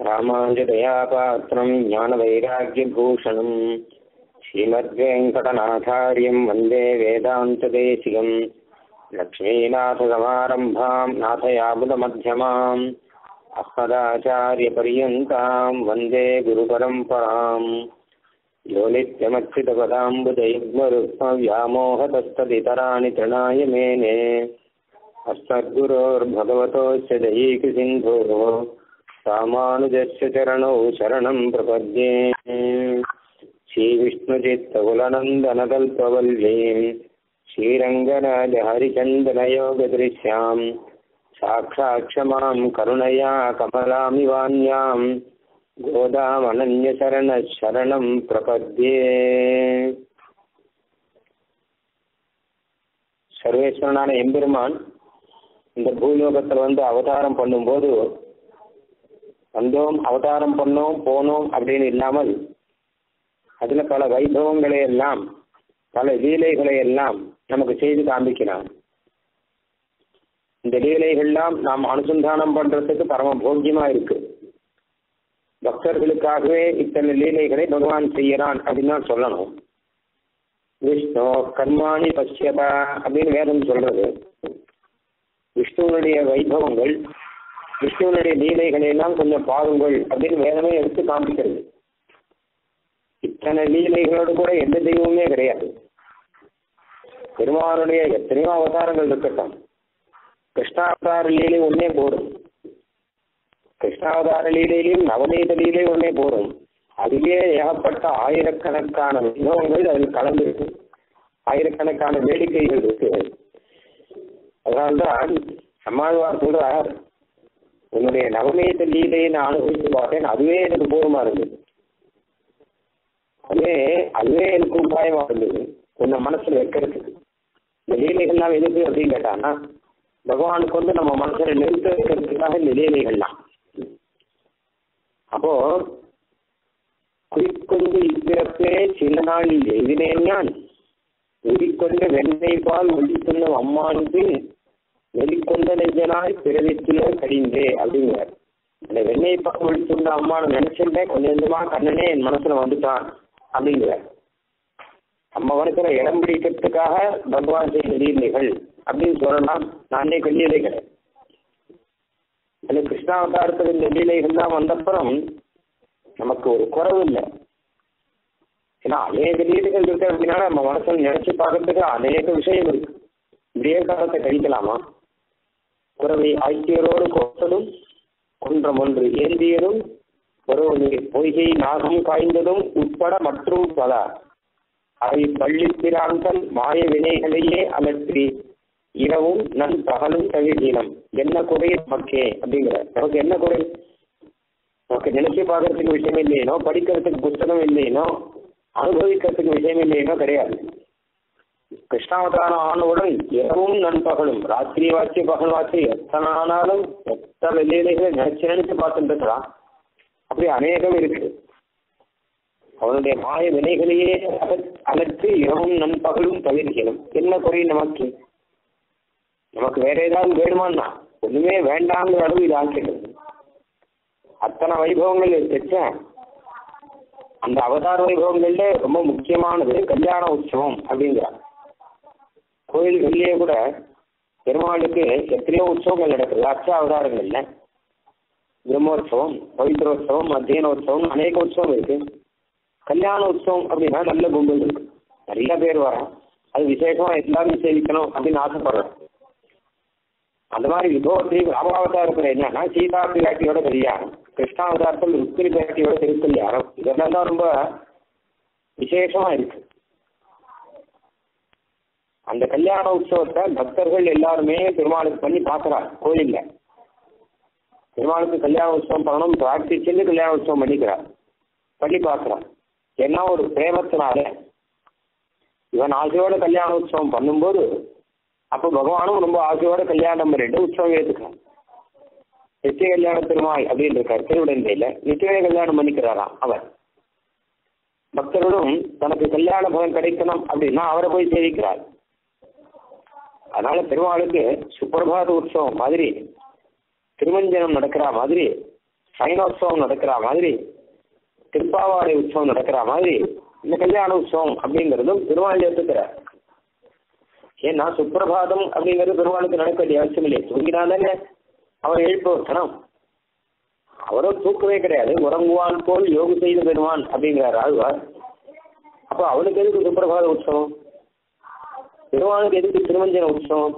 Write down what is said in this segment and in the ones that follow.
రామాంజదయాపాత్రం జ్ఞానవైరాగ్యభూషణం. శ్రీమద్వేంకటనాథార్యం వందే వేదాంతదేశికం. లక్ష్మీనాథసమారంభాం నాథయాబుదమధ్యమాం అస్మదాచార్యపర్యంతాం వందే గురుపరంపరాం. यो नित्यमच्युतपदाम्बुदयुग्मरुक्मव्यामोहतस्तदितराणि तृणाय मेने अस्मद्गुरोर्भगवतोऽस्य दयीकसिन्धोः रामानुजस्य चरणौ शरणं प्रपद्ये श्रीविष्णुचित्तकुलनन्दनकल्पवल्लीम् श्रीरङ्गराजहरिचन्दनयोगदृश्याम् साक्षाक्षमां करुणया कमलामिवान्याम् கோதாமனன்யசரணம் பிரபத்யே சர்வேஸ்வரனான எம்பெருமான் இந்த பூலோகத்தில் வந்து அவதாரம் பண்ணும்போது வந்தோம் அவதாரம் பண்ணோம் போனோம் அப்படின்னு இல்லாமல் அதுல பல வைபவங்களை எல்லாம் பல லீலைகளை எல்லாம் நமக்கு செய்து காண்பிக்கிறான். இந்த லீலைகள்லாம் நாம் அனுசந்தானம் பண்றதுக்கு பரம போக்கியமா இருக்கு. பக்தர்களுக்காகவே இத்தனை லீலைகளை பகவான் செய்யறான் அப்படின்னு தான் சொல்லணும். விஷ்ணு கர்மாணி பசியதா அப்படின்னு வேதம் சொல்றது. விஷ்ணுவனுடைய வைபவங்கள் விஷ்ணுவனுடைய லீலைகளை எல்லாம் கொஞ்சம் பாருங்கள் அப்படின்னு வேதமே எடுத்து காமிக்கிறது இத்தனை லீலைகளோடு கூட எந்த தெய்வமே கிடையாது. பெருமானுடைய எத்தனையோ அவதாரங்கள் இருக்கட்டும். கிருஷ்ணாவதார லீலை ஒன்னே போடும் கிருஷ்ணாவதார லீலையிலும் நவநீத லீலை ஒன்னே போதும். அதிலே ஏகப்பட்ட ஆயிரக்கணக்கான விபவங்கள் அதில் கலந்துருக்கு. ஆயிரக்கணக்கான வேடிக்கைகள் இருக்கு. அதனால்தான் நம்மாழ்வார் சொல்றார் உன்னுடைய நவநீத லீலையை நான் அனுபவித்து பார்த்தேன். அதுவே எனக்கு போதுமா இருந்தது. அதுவே அதுவே எனக்கு உபாயமா இருந்தது. உன்னை மனசுல வைக்கிறதுக்கு. இந்த லீலைகள்லாம் எதுக்கு அப்படின்னு கேட்டான்னா பகவானுக்கு வந்து நம்ம மனசுல நிறுத்த வைக்கிறதுக்காக இந்த லீலைகள்லாம். அப்போ குறிக்கொண்டு இப்பிறப்பே சில நாளில் எழுதினேன் நான். வெளிக்கொண்ட வெண்ணெய் பால் ஒழித்துள்ள அம்மானுக்கு வெளிக்கொண்ட நெஞ்சனாய் பிறவித்துள்ள கடிந்தே அப்படிங்கிறார். அந்த வெண்ணெய் பால் ஒழித்துள்ள அம்மா நினைச்சிருந்தேன் கொஞ்சம் கொஞ்சமா கண்ணனே என் மனசுல வந்துட்டான் அப்படிங்கிறார். நம்ம மனசுல இடம் பிடிக்கிறதுக்காக பகவான் செய்த நீர்நிகள் அப்படின்னு சொல்லலாம் நானே கல்லீலைகள் அந்த கிருஷ்ணாவதாரத்தில் இந்த லீலைகள் தான் வந்தப்புறம் நமக்கு ஒரு குறவு இல்லை. ஏன்னா அநேக லீலைகள் இருக்கு அப்படின்னா நம்ம மனசுல நினைச்சு பார்க்கறதுக்கு அநேக விஷயம் இருக்கு. இப்படியே காலத்தை கழிக்கலாமா? குறவை ஆய்ச்சியரோடு கோத்ததும் குன்றம் ஒன்று ஏந்தியதும் பொய்கை நாகம் காய்ந்ததும் உட்பட மற்றும் பல. அவை பள்ளி பிராந்தன் மாய வினைகளையே அலற்றி இரவும் நன் பகலும் தவிர்கீனம் என்ன குறை நமக்கே அப்படிங்கிற. நமக்கு என்ன குறை? நமக்கு நினைச்சு பார்க்கறதுக்கு விஷயம் இல்லையனோ படிக்கிறதுக்கு புத்தகம் இல்லையனோ அனுபவிக்கிறதுக்கு விஷயம் இல்லையனோ கிடையாது. கிருஷ்ணாவதாரம் ஆனவுடன் இரவும் நண்பகலும் ராத்திரி வாக்கிய பகல் வாக்கிய எத்தனை ஆனாலும் எத்தனை லீலைகளை நினைச்சு நினைச்சு பார்த்துட்டு இருக்கிறான் அப்படி அநேகம் இருக்கு அவனுடைய மாய வினைகளையே அழைத்து இரவும் நண்பகலும் தவிர்க்கணும். என்ன குறை நமக்கு? நமக்கு வேற ஏதாவது வேணுமான்னா? ஒண்ணுமே வேண்டாங்கிற அளவு இது ஆக்கிடுது அத்தனை வைபவங்கள் வச்ச அந்த அவதார வைபவங்கள்ல ரொம்ப முக்கியமானது கல்யாண உற்சவம் அப்படிங்கிறார். கோயில்கள்லயே கூட பெருமாளுக்கு எத்தனையோ உற்சவங்கள் நடக்குது. அச்ச அவதாரங்கள்ல பிரம்மோற்சவம் பவித்ரோத்சவம் அத்தியனோத்சவம் அநேக உற்சவம் இருக்கு. கல்யாண உற்சவம் அப்படின்னா நல்ல கும்பல் இருக்கு. நிறைய பேர் வரோம் அது விசேஷமா எல்லாரும் சேவிக்கணும் அப்படின்னு ஆசைப்படுறோம் அந்த மாதிரி விபவத்தி ராமாவதாரத்தில் என்னன்னா சீதா பிராட்டியோட கல்யாணம் கிருஷ்ணாவதாரத்தில் ருக்மிணி பிராட்டியோட திருக்கல்யாணம். இதெல்லாம் தான் ரொம்ப விசேஷமா இருக்கு. அந்த கல்யாண உற்சவத்தை பக்தர்கள் எல்லாருமே பெருமாளுக்கு பண்ணி பார்க்கறாங்க கோயில்ல. பெருமாளுக்கு கல்யாண உற்சவம் பண்ணணும் பிரார்த்திச்சுன்னு கல்யாண உற்சவம் பண்ணிக்கிறார். பண்ணி பார்க்கறான் என்ன ஒரு பிரேமத்தினால? இவன் ஆசையோட கல்யாண உற்சவம் பண்ணும்போது அப்போ பகவானும் ரொம்ப ஆசையோட கல்யாணம் பண்ணிட்டு உற்சவம் ஏற்றுக்கிறான் நித்திய கல்யாண பெருமாள் அப்படின்னு இருக்கார் திருவிடந்தையில. நித்திய கல்யாணம் பண்ணிக்கிறாராம் அவர். பக்தர்களும் தனக்கு கல்யாண பலன் கிடைக்கணும் அப்படின்னா அவரை போய் சேவிக்கிறார். அதனால பெருமாளுக்கு சுப்பிரபாத உற்சவம் மாதிரி திருமஞ்சனம் நடக்கிற மாதிரி சைனோத்சவம் நடக்கிற மாதிரி திருப்பாவாடை உற்சவம் நடக்கிற மாதிரி இந்த கல்யாண உற்சவம் அப்படிங்கிறதும் பெருமாள் ஏற்றுக்கிற ஏன்னா சுப்பிரபாதம் அப்படிங்கிறது பெருமாளுக்கு நடக்க வேண்டிய அவசியம் இல்லையே. தூங்கினாலே அவர் எழுப்ப அவரும் தூக்கவே கிடையாது. உறங்குவான் போல் யோகு செய்து பெறுவான் அப்படிங்கிறார் ஆழ்வார். அப்போ அவனுக்கு எதுக்கு சுப்பிரபாத உற்சவம்? பெருமானுக்கு எதுக்கு திருமஞ்சன உற்சவம்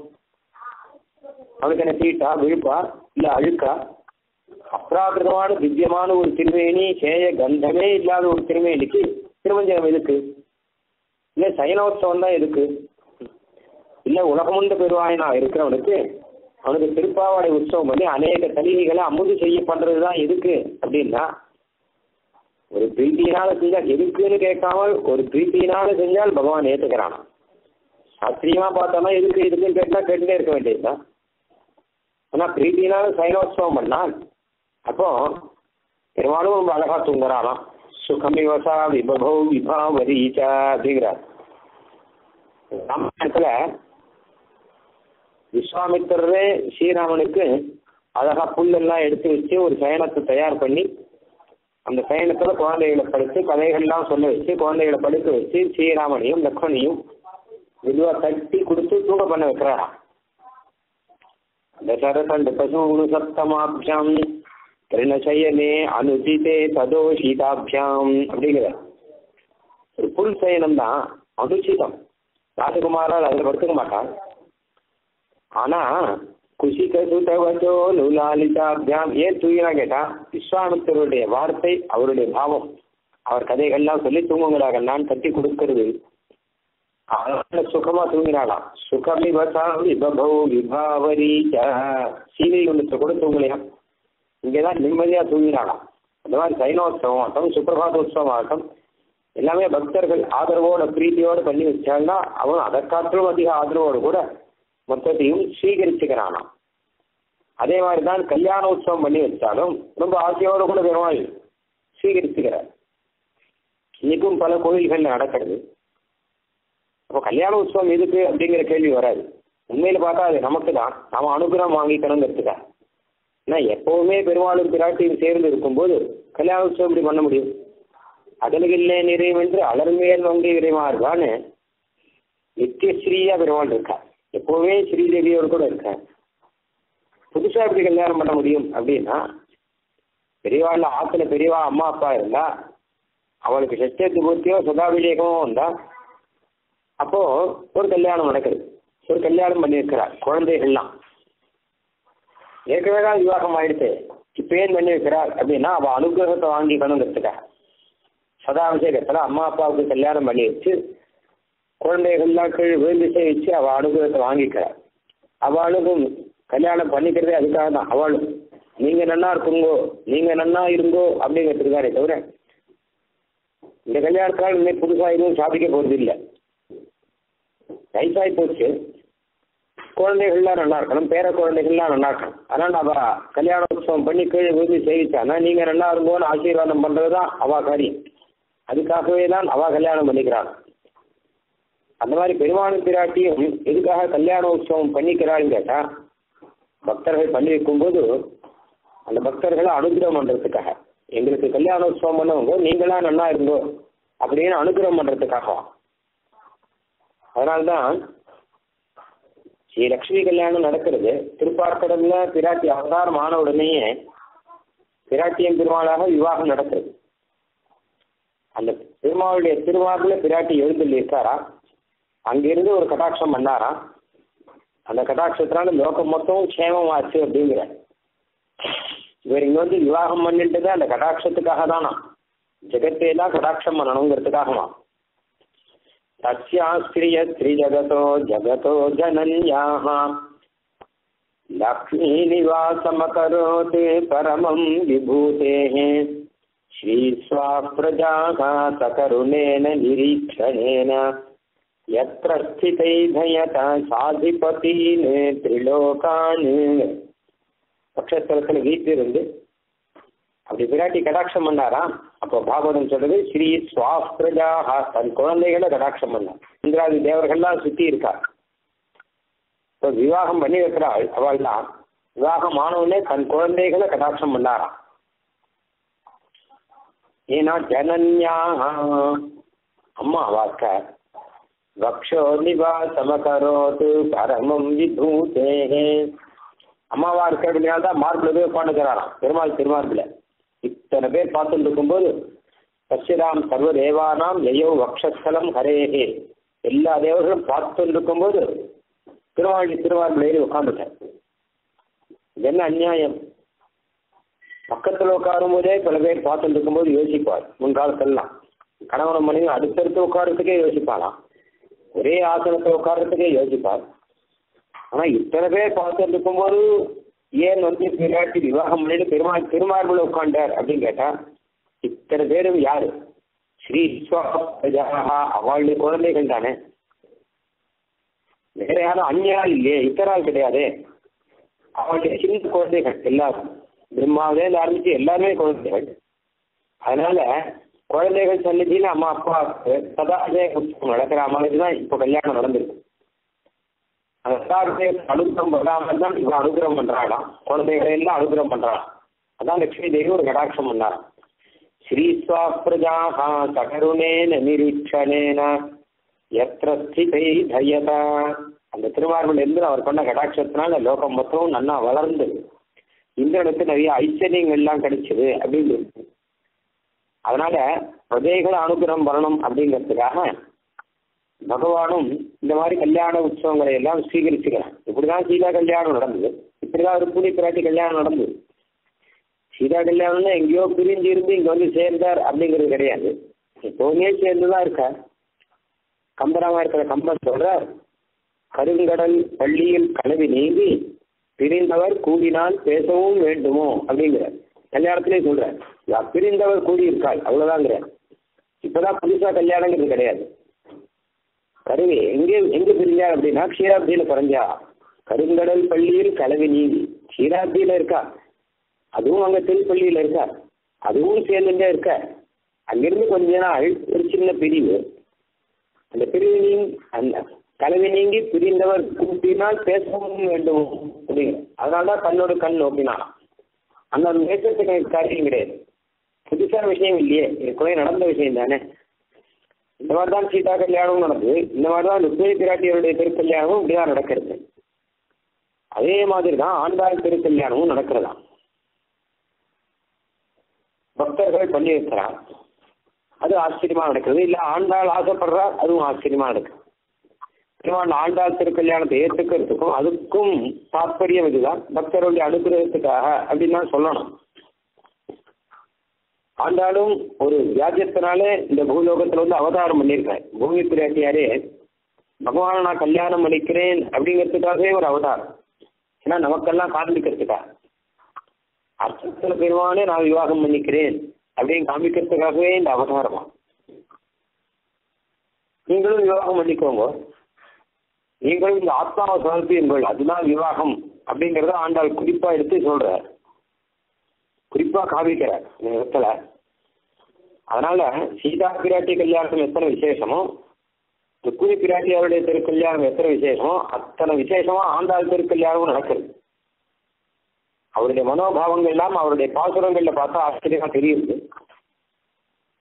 அவனுக்கு என்ன தீட்டா விழுப்பா? இல்ல அழுக்கா? அப்ராகிருதமான திவ்யமான ஒரு திருமேனி சேய கந்தமே இல்லாத ஒரு திருமேனிக்கு திருமஞ்சனம் எதுக்கு? இல்ல சயனோத்சவம் தான் எதுக்கு? இல்ல உலகமுண்ட பெருவாயனா இருக்கிறவனுக்கு அவனுக்கு திருப்பாவாடை உற்சவம் பண்ணி அநேக தலிகைகளை அமுது செய்ய பண்றதுதான் எதுக்கு அப்படின்னா ஒரு பிரீத்தியினால செஞ்சால் எதுக்குன்னு கேட்காமல் ஒரு பிரீத்தியினால செஞ்சால் பகவான் ஏத்துக்கிறானா சாஸ்திரியமா பார்த்தோம்னா எதுக்கு இருக்குன்னு கேட்டா கேட்டுட்டே இருக்க வேண்டியதுதான் ஆனா பிரீத்தினால சைனோத்சவம் பண்ணால் அப்போ பெருமாளும் ரொம்ப அழகா தூங்குறாராம். சுகமிவசா விபபோ விபாவரீச்ச அப்படிங்கிறார். ராமாயணத்துல விஸ்வாமித்திரரே ஸ்ரீராமனுக்கு அழகா புல்லெல்லாம் எடுத்து வச்சு ஒரு சயனத்தை தயார் பண்ணி அந்த சயனத்துல குழந்தைகளை படுத்து கதைகள்லாம் சொல்ல வச்சு குழந்தைகளை படுக்க வச்சு ஸ்ரீராமனையும் லக்ஷ்மணையும் மெதுவா தட்டி கொடுத்து தூங்க பண்ண வைக்கிறாராம் தசரதண்ட பசு சப்தமாபியாம். திருணசயனே அனுஜிதே ததோ சீதாபியாம் அப்படிங்கிற ஒரு புல் சயனம் தான் அனுச்சிதம் ராஜகுமாரால் அதில் படுத்துக்க மாட்டான் ஆனா குஷிக சுதவச்சோ நுலாலிதாபியாம் ஏன் தூங்கினா கேட்டா விஸ்வாமித்தருடைய வார்த்தை அவருடைய பாவம். அவர் கதைகள்லாம் சொல்லி தூங்குங்கடா நான் தட்டி கொடுக்கிறது அதனால சுகமா தூங்கினாலாம் சுகமிவசா விபபோ விபாவரி சீதை ஒன்று கூட தூங்கலையாம். இங்கேதான் நிம்மதியா தூங்கினாலாம் அந்த மாதிரி சைனோத்சவம் ஆகட்டும் சுப்பிரபாத உற்சவம் ஆகட்டும் எல்லாமே பக்தர்கள் ஆதரவோட பிரீத்தியோட பண்ணி வச்சாங்கன்னா அவன் அதற்காற்றும் அதிக ஆதரவோடு கூட மொத்தத்தையும் ஸ்வீகரிச்சுக்கிறானாம். அதே மாதிரி தான் கல்யாண உற்சவம் பண்ணி வச்சாலும் ரொம்ப ஆசையோடு கூட பெருமாள் ஸ்வீகரிச்சுக்கிறார். இன்னைக்கும் பல கோயில்கள் நடக்கிறது. அப்போ கல்யாண உற்சவம் எதுக்கு அப்படிங்கிற கேள்வி வராது. உண்மையில பார்த்தா அது நமக்கு தான் நம்ம அனுகிரகம் வாங்கிக்கணுங்கிறதுக்கா? ஏன்னா எப்பவுமே பெருமாளும் பிராட்டியும் சேர்ந்து இருக்கும்போது கல்யாண உற்சவம் இப்படி பண்ண முடியும்? அகலுகில்லே நிறைவென்று அலர்மேல் வங்கி விரைவார்வான்னு நித்திய ஸ்ரீயா பெருமாள் இருக்கா? எப்பவுமே ஸ்ரீதேவியோடு கூட இருக்க? புதுசா எப்படி கல்யாணம் பண்ண முடியும் அப்படின்னா பெரியவாள்ல ஆத்துல பெரியவா அம்மா அப்பா இருந்தா அவளுக்கு சஷ்டத்து பூர்த்தியோ சதாபிஷேகமோ வந்தா அப்போ ஒரு கல்யாணம் நடக்குது. ஒரு கல்யாணம் பண்ணியிருக்கிறார். குழந்தைகள்லாம். ஏற்கனவே தான் விவாகம் ஆயிடுச்சு. இப்போ ஏன் பண்ணி வைக்கிறார் அப்படின்னா அவள் அனுகிரகத்தை வாங்கிக்கணுங்கிறதுக்காக சதாபிஷேகத்தில் அம்மா அப்பாவுக்கு கல்யாணம் பண்ணி வச்சு குழந்தைகள்லாம் கீழ் விழுந்து சேவிச்சு அவள் அனுகிரகத்தை வாங்கிக்கிறார் அவளுக்கும் கல்யாணம் பண்ணிக்கிறதே அதுக்காக தான். அவளும் நீங்க நன்னா இருக்குங்கோ. நீங்க நன்னா இருங்கோ அப்படிங்கிறதுக்காரே தவிர இந்த கல்யாணத்தால் இன்னும் புதுசாக எதுவும் சாதிக்க போகிறது இல்லை வயசாகி போச்சு. குழந்தைகள்லாம் நல்லா இருக்கணும் பேர குழந்தைகள்லாம் நல்லா இருக்கணும். அதனால அவ கல்யாண உற்சவம் பண்ணி கீழே விழுந்து செய்விச்சானா நீங்க நல்லா இருங்கோன்னு ஆசீர்வாதம் பண்றதுதான் அவா காரியம். அதுக்காகவே தான் அவ கல்யாணம் பண்ணிக்கிறான் அந்த மாதிரி பெருமான பிராட்டியும் எதுக்காக கல்யாண உற்சவம் பண்ணிக்கிறாள்னு கேட்டா பக்தர்கள் பண்ணி வைக்கும்போது அந்த பக்தர்களை அனுகிரகம் பண்றதுக்காக. எங்களுக்கு கல்யாண உற்சவம் பண்ணவங்க நீங்களா நல்லா இருந்தோ அப்படின்னு அனுகிரகம் பண்ணுறதுக்காக அதனால்தான் ஸ்ரீ லக்ஷ்மி கல்யாணம் நடக்கிறது. திருப்பார்க்கடல்ல பிராட்டி அவதாரம் ஆன உடனேயே பிராட்டியம் பெருமாளாக விவாகம் நடக்கிறது. அந்த பெருமாளுடைய திருவாரில் பிராட்டி எழுந்தல் இருக்காரா அங்கிருந்து ஒரு கட்டாட்சம் பண்ணாரா? அந்த கட்டாட்சத்தினால லோகம் மொத்தம் க்ஷேமமாச்சு அப்படிங்கிற. இவர் இங்க வந்து விவாகம் பண்ணிட்டது அந்த கடாட்சத்துக்காக தானா ஜெகத்தையெல்லாம் கடாட்சம் பண்ணணுங்கிறதுக்காகவா तस्यास्त्रिय जगतो जनन्याः। लक्ष्मीनिवासमकरोत् परमं विभूतेः। श्रीस्वा प्रजानातकरुणेन निरीक्षणेन। यत्र स्थितैधयत साधिपतीन् त्रिलोकान्। पक्षत्र वीत्तिरुन्दि அப்படி பிராட்டி கடாட்சம் பண்ணாரா அப்போ பாகவதம் சொல்றது ஸ்ரீ சுவாஸ்திரஜாக தன் குழந்தைகளை கடாட்சம் பண்ணார். இந்திராதி தேவர்கள்லாம் சுத்தி இருக்கா இப்போ விவாகம் பண்ணி வைக்கிறாள். அவள்லாம் விவாகம் ஆனவுடனே தன் குழந்தைகளை கடாட்சம் பண்ணாராம். ஏன்னா ஜனன்யா அம்மா வாக்க வக்ஷோ நிவாசமகரோது பரமம் விபூதே அம்மாவா இருக்கிறதுனால தான் மார்பில் போய் உட்காந்துக்கிறாராம் பெருமாள் திருமார்பில். இத்தனை பேர் பார்த்துட்டு இருக்கும்போது சசிராம் சர்வ தேவானாம் எயோ வக்ஷஸ்தலம் ஹரேஹே. எல்லா தேவர்களும் பார்த்துட்டு இருக்கும்போது திருவாழி திருவாரூர் ஏறி உட்காந்துட்டேன் என்ன அநியாயம்? பக்கத்தில் உட்காரும் போதே பல பேர் பார்த்துட்டு இருக்கும்போது யோசிப்பார் முன்காலத்தெல்லாம் கணவன் மனைவி அடுத்தடுத்து உட்காரத்துக்கே யோசிப்பாராம் ஒரே ஆசனத்தில் உட்காரத்துக்கே யோசிப்பார். ஆனா இத்தனை பேர் பார்த்துட்டு இருக்கும்போது ஏன் வந்து பிராட்டி விவாகம் பண்ணிட்டு பெருமாள் திருமார்பில் உட்காண்டார் அப்படின்னு கேட்டா இத்தனை பேரும் யாரு? ஸ்ரீ பிரஜாகா அவளுடைய குழந்தைகள் தானே. வேற யாரும் அந்நியால் இல்லையே இத்தரால் கிடையாதே. அவளுடைய சின்ன குழந்தைகள் எல்லாரும் பிரம்மாவிலேருந்து ஆரம்பிச்சு எல்லாருமே குழந்தைகள். அதனால குழந்தைகள் சன்னிதியில அம்மா அப்பா சதாஜய உற்சவம் நடக்கிற மாதிரி தான் இப்போ கல்யாணம் நடந்திருக்கு. எல்லாருமே சதாஜய அனுகிரகம் பண்ணாமல் தான் இவன் அனுகிரகம் பண்றாளாம். குழந்தைகளை எல்லாம் அனுகிரகம் பண்றாளாம். அதான் லட்சுமி தேவி ஒரு கடாட்சம் பண்ணாராம் ஸ்ரீஸ்வா பிரஜாக சகருணேன நிரீட்சணேன எத்திர ஸ்திதை தயதா. அந்த திருவாரூர் இருந்து அவர் பண்ண கடாட்சத்தினால லோகம் மொத்தமும் நல்லா வளர்ந்து இந்திரனுக்கு நிறைய ஐச்சரியங்கள் எல்லாம் கிடைச்சது அப்படின்னு அதனால பிரஜைகளை அனுகிரகம் வரணும் அப்படிங்கிறதுக்காக பகவானும் இந்த மாதிரி கல்யாண உற்சவங்களை எல்லாம் ஸ்வீகரிச்சுக்கிறான் இப்படிதான் சீதா கல்யாணம் நடந்தது. இப்படிதான் ருக்குணி பிராட்டி கல்யாணம் நடந்தது. சீதா கல்யாணம்னா எங்கேயோ பிரிஞ்சு இருந்து இங்க வந்து சேர்ந்தார் அப்படிங்கிறது கிடையாது. எப்பவுமே சேர்ந்துதான் இருக்கார் கம்பராமா இருக்கிற கம்பன் சொல்றார். கருங்கடல் பள்ளியில் கலவி நீங்கி பிரிந்தவர் கூடினால் பேசவும் வேண்டுமோ அப்படிங்கிறார். கல்யாணத்திலே சொல்றார். பிரிந்தவர் கூடி இருக்காள் அவ்வளவுதாங்கிறார். இப்பதான் புதுசா கல்யாணங்கிறது கிடையாது. கருவி எங்கே எங்க பிரிஞ்சார் அப்படின்னா க்ஷீராப்தியில பிறஞ்சா. கருங்கடல் பள்ளியில் கலவி நீங்கி க்ஷீராப்தியில இருக்கா? அதுவும் அங்க திருப்பள்ளியில இருக்கா? அதுவும் சேர்ந்துட்டே இருக்க. அங்கிருந்து கொஞ்ச நாள் ஒரு சின்ன பிரிவு. அந்த பிரிவு நீங்க அந்த கலவி நீங்கி பிரிந்தவர் கூட்டினால் பேசவும் வேண்டும் அப்படிங்கிற அதனாலதான் கண்ணோட கண் நோக்கினான் அந்த பேசுறதுக்கு காரியம் கிடையாது. புதுசா விஷயம் இல்லையே. ஏற்கனவே நடந்த விஷயம் தானே. இந்த மாதிரி தான் சீதா கல்யாணமும் நடந்தது இந்த மாதிரி தான் ருக்மிணி பிராட்டியருடைய திருக்கல்யாணமும் இப்படிதான் நடக்கிறது. அதே மாதிரி தான் ஆண்டாள் திருக்கல்யாணமும் நடக்கிறதா? பக்தர்கள் பண்ணி வைக்கிறார் அது ஆச்சரியமா நடக்கிறது. இல்ல ஆண்டாள் ஆசைப்படுறார் அதுவும் ஆச்சரியமா நடக்குது. பெருமாள் ஆண்டாள் திருக்கல்யாணத்தை ஏற்றுக்கிறதுக்கும் அதுக்கும் தாற்பயம் இதுதான். பக்தருடைய அனுகிரகத்துக்காக அப்படின்னு தான் சொல்லணும். ஆண்டாலும் ஒரு வியாஜத்தினாலே இந்த பூலோகத்துல வந்து அவதாரம் பண்ணியிருக்கேன் பூமி பிராட்டியாரே பகவானை நான் கல்யாணம் பண்ணிக்கிறேன் அப்படிங்கிறதுக்காகவே ஒரு அவதாரம். ஏன்னா நமக்கெல்லாம் காண்பிக்கிறதுக்காக அர்த்தத்தில் பெருமானே நான் விவாகம் பண்ணிக்கிறேன் அப்படின்னு காமிக்கிறதுக்காகவே இந்த அவதாரமா? நீங்களும் விவாகம் பண்ணிக்கோங்க. நீங்களும் இந்த ஆத்மாவை சமர்ப்பியுங்கள். அதுதான் விவாகம் அப்படிங்கிறத ஆண்டாள் குறிப்பா எடுத்து சொல்றார். குறிப்பா காமிக்கிறார் இந்த இடத்துல. அதனால சீதா பிராட்டி கல்யாணம் எத்தனை விசேஷமோ ருக்குனி பிராட்டியாருடைய திருக்கல்யாணம் எத்தனை விசேஷமோ அத்தனை விசேஷமா ஆண்டாள் திருக்கல்யாணமும் நடக்குது. அவருடைய மனோபாவங்கள் எல்லாம் அவருடைய பாசுரங்கள்ல பார்த்தா ஆச்சரியமா தெரியுது.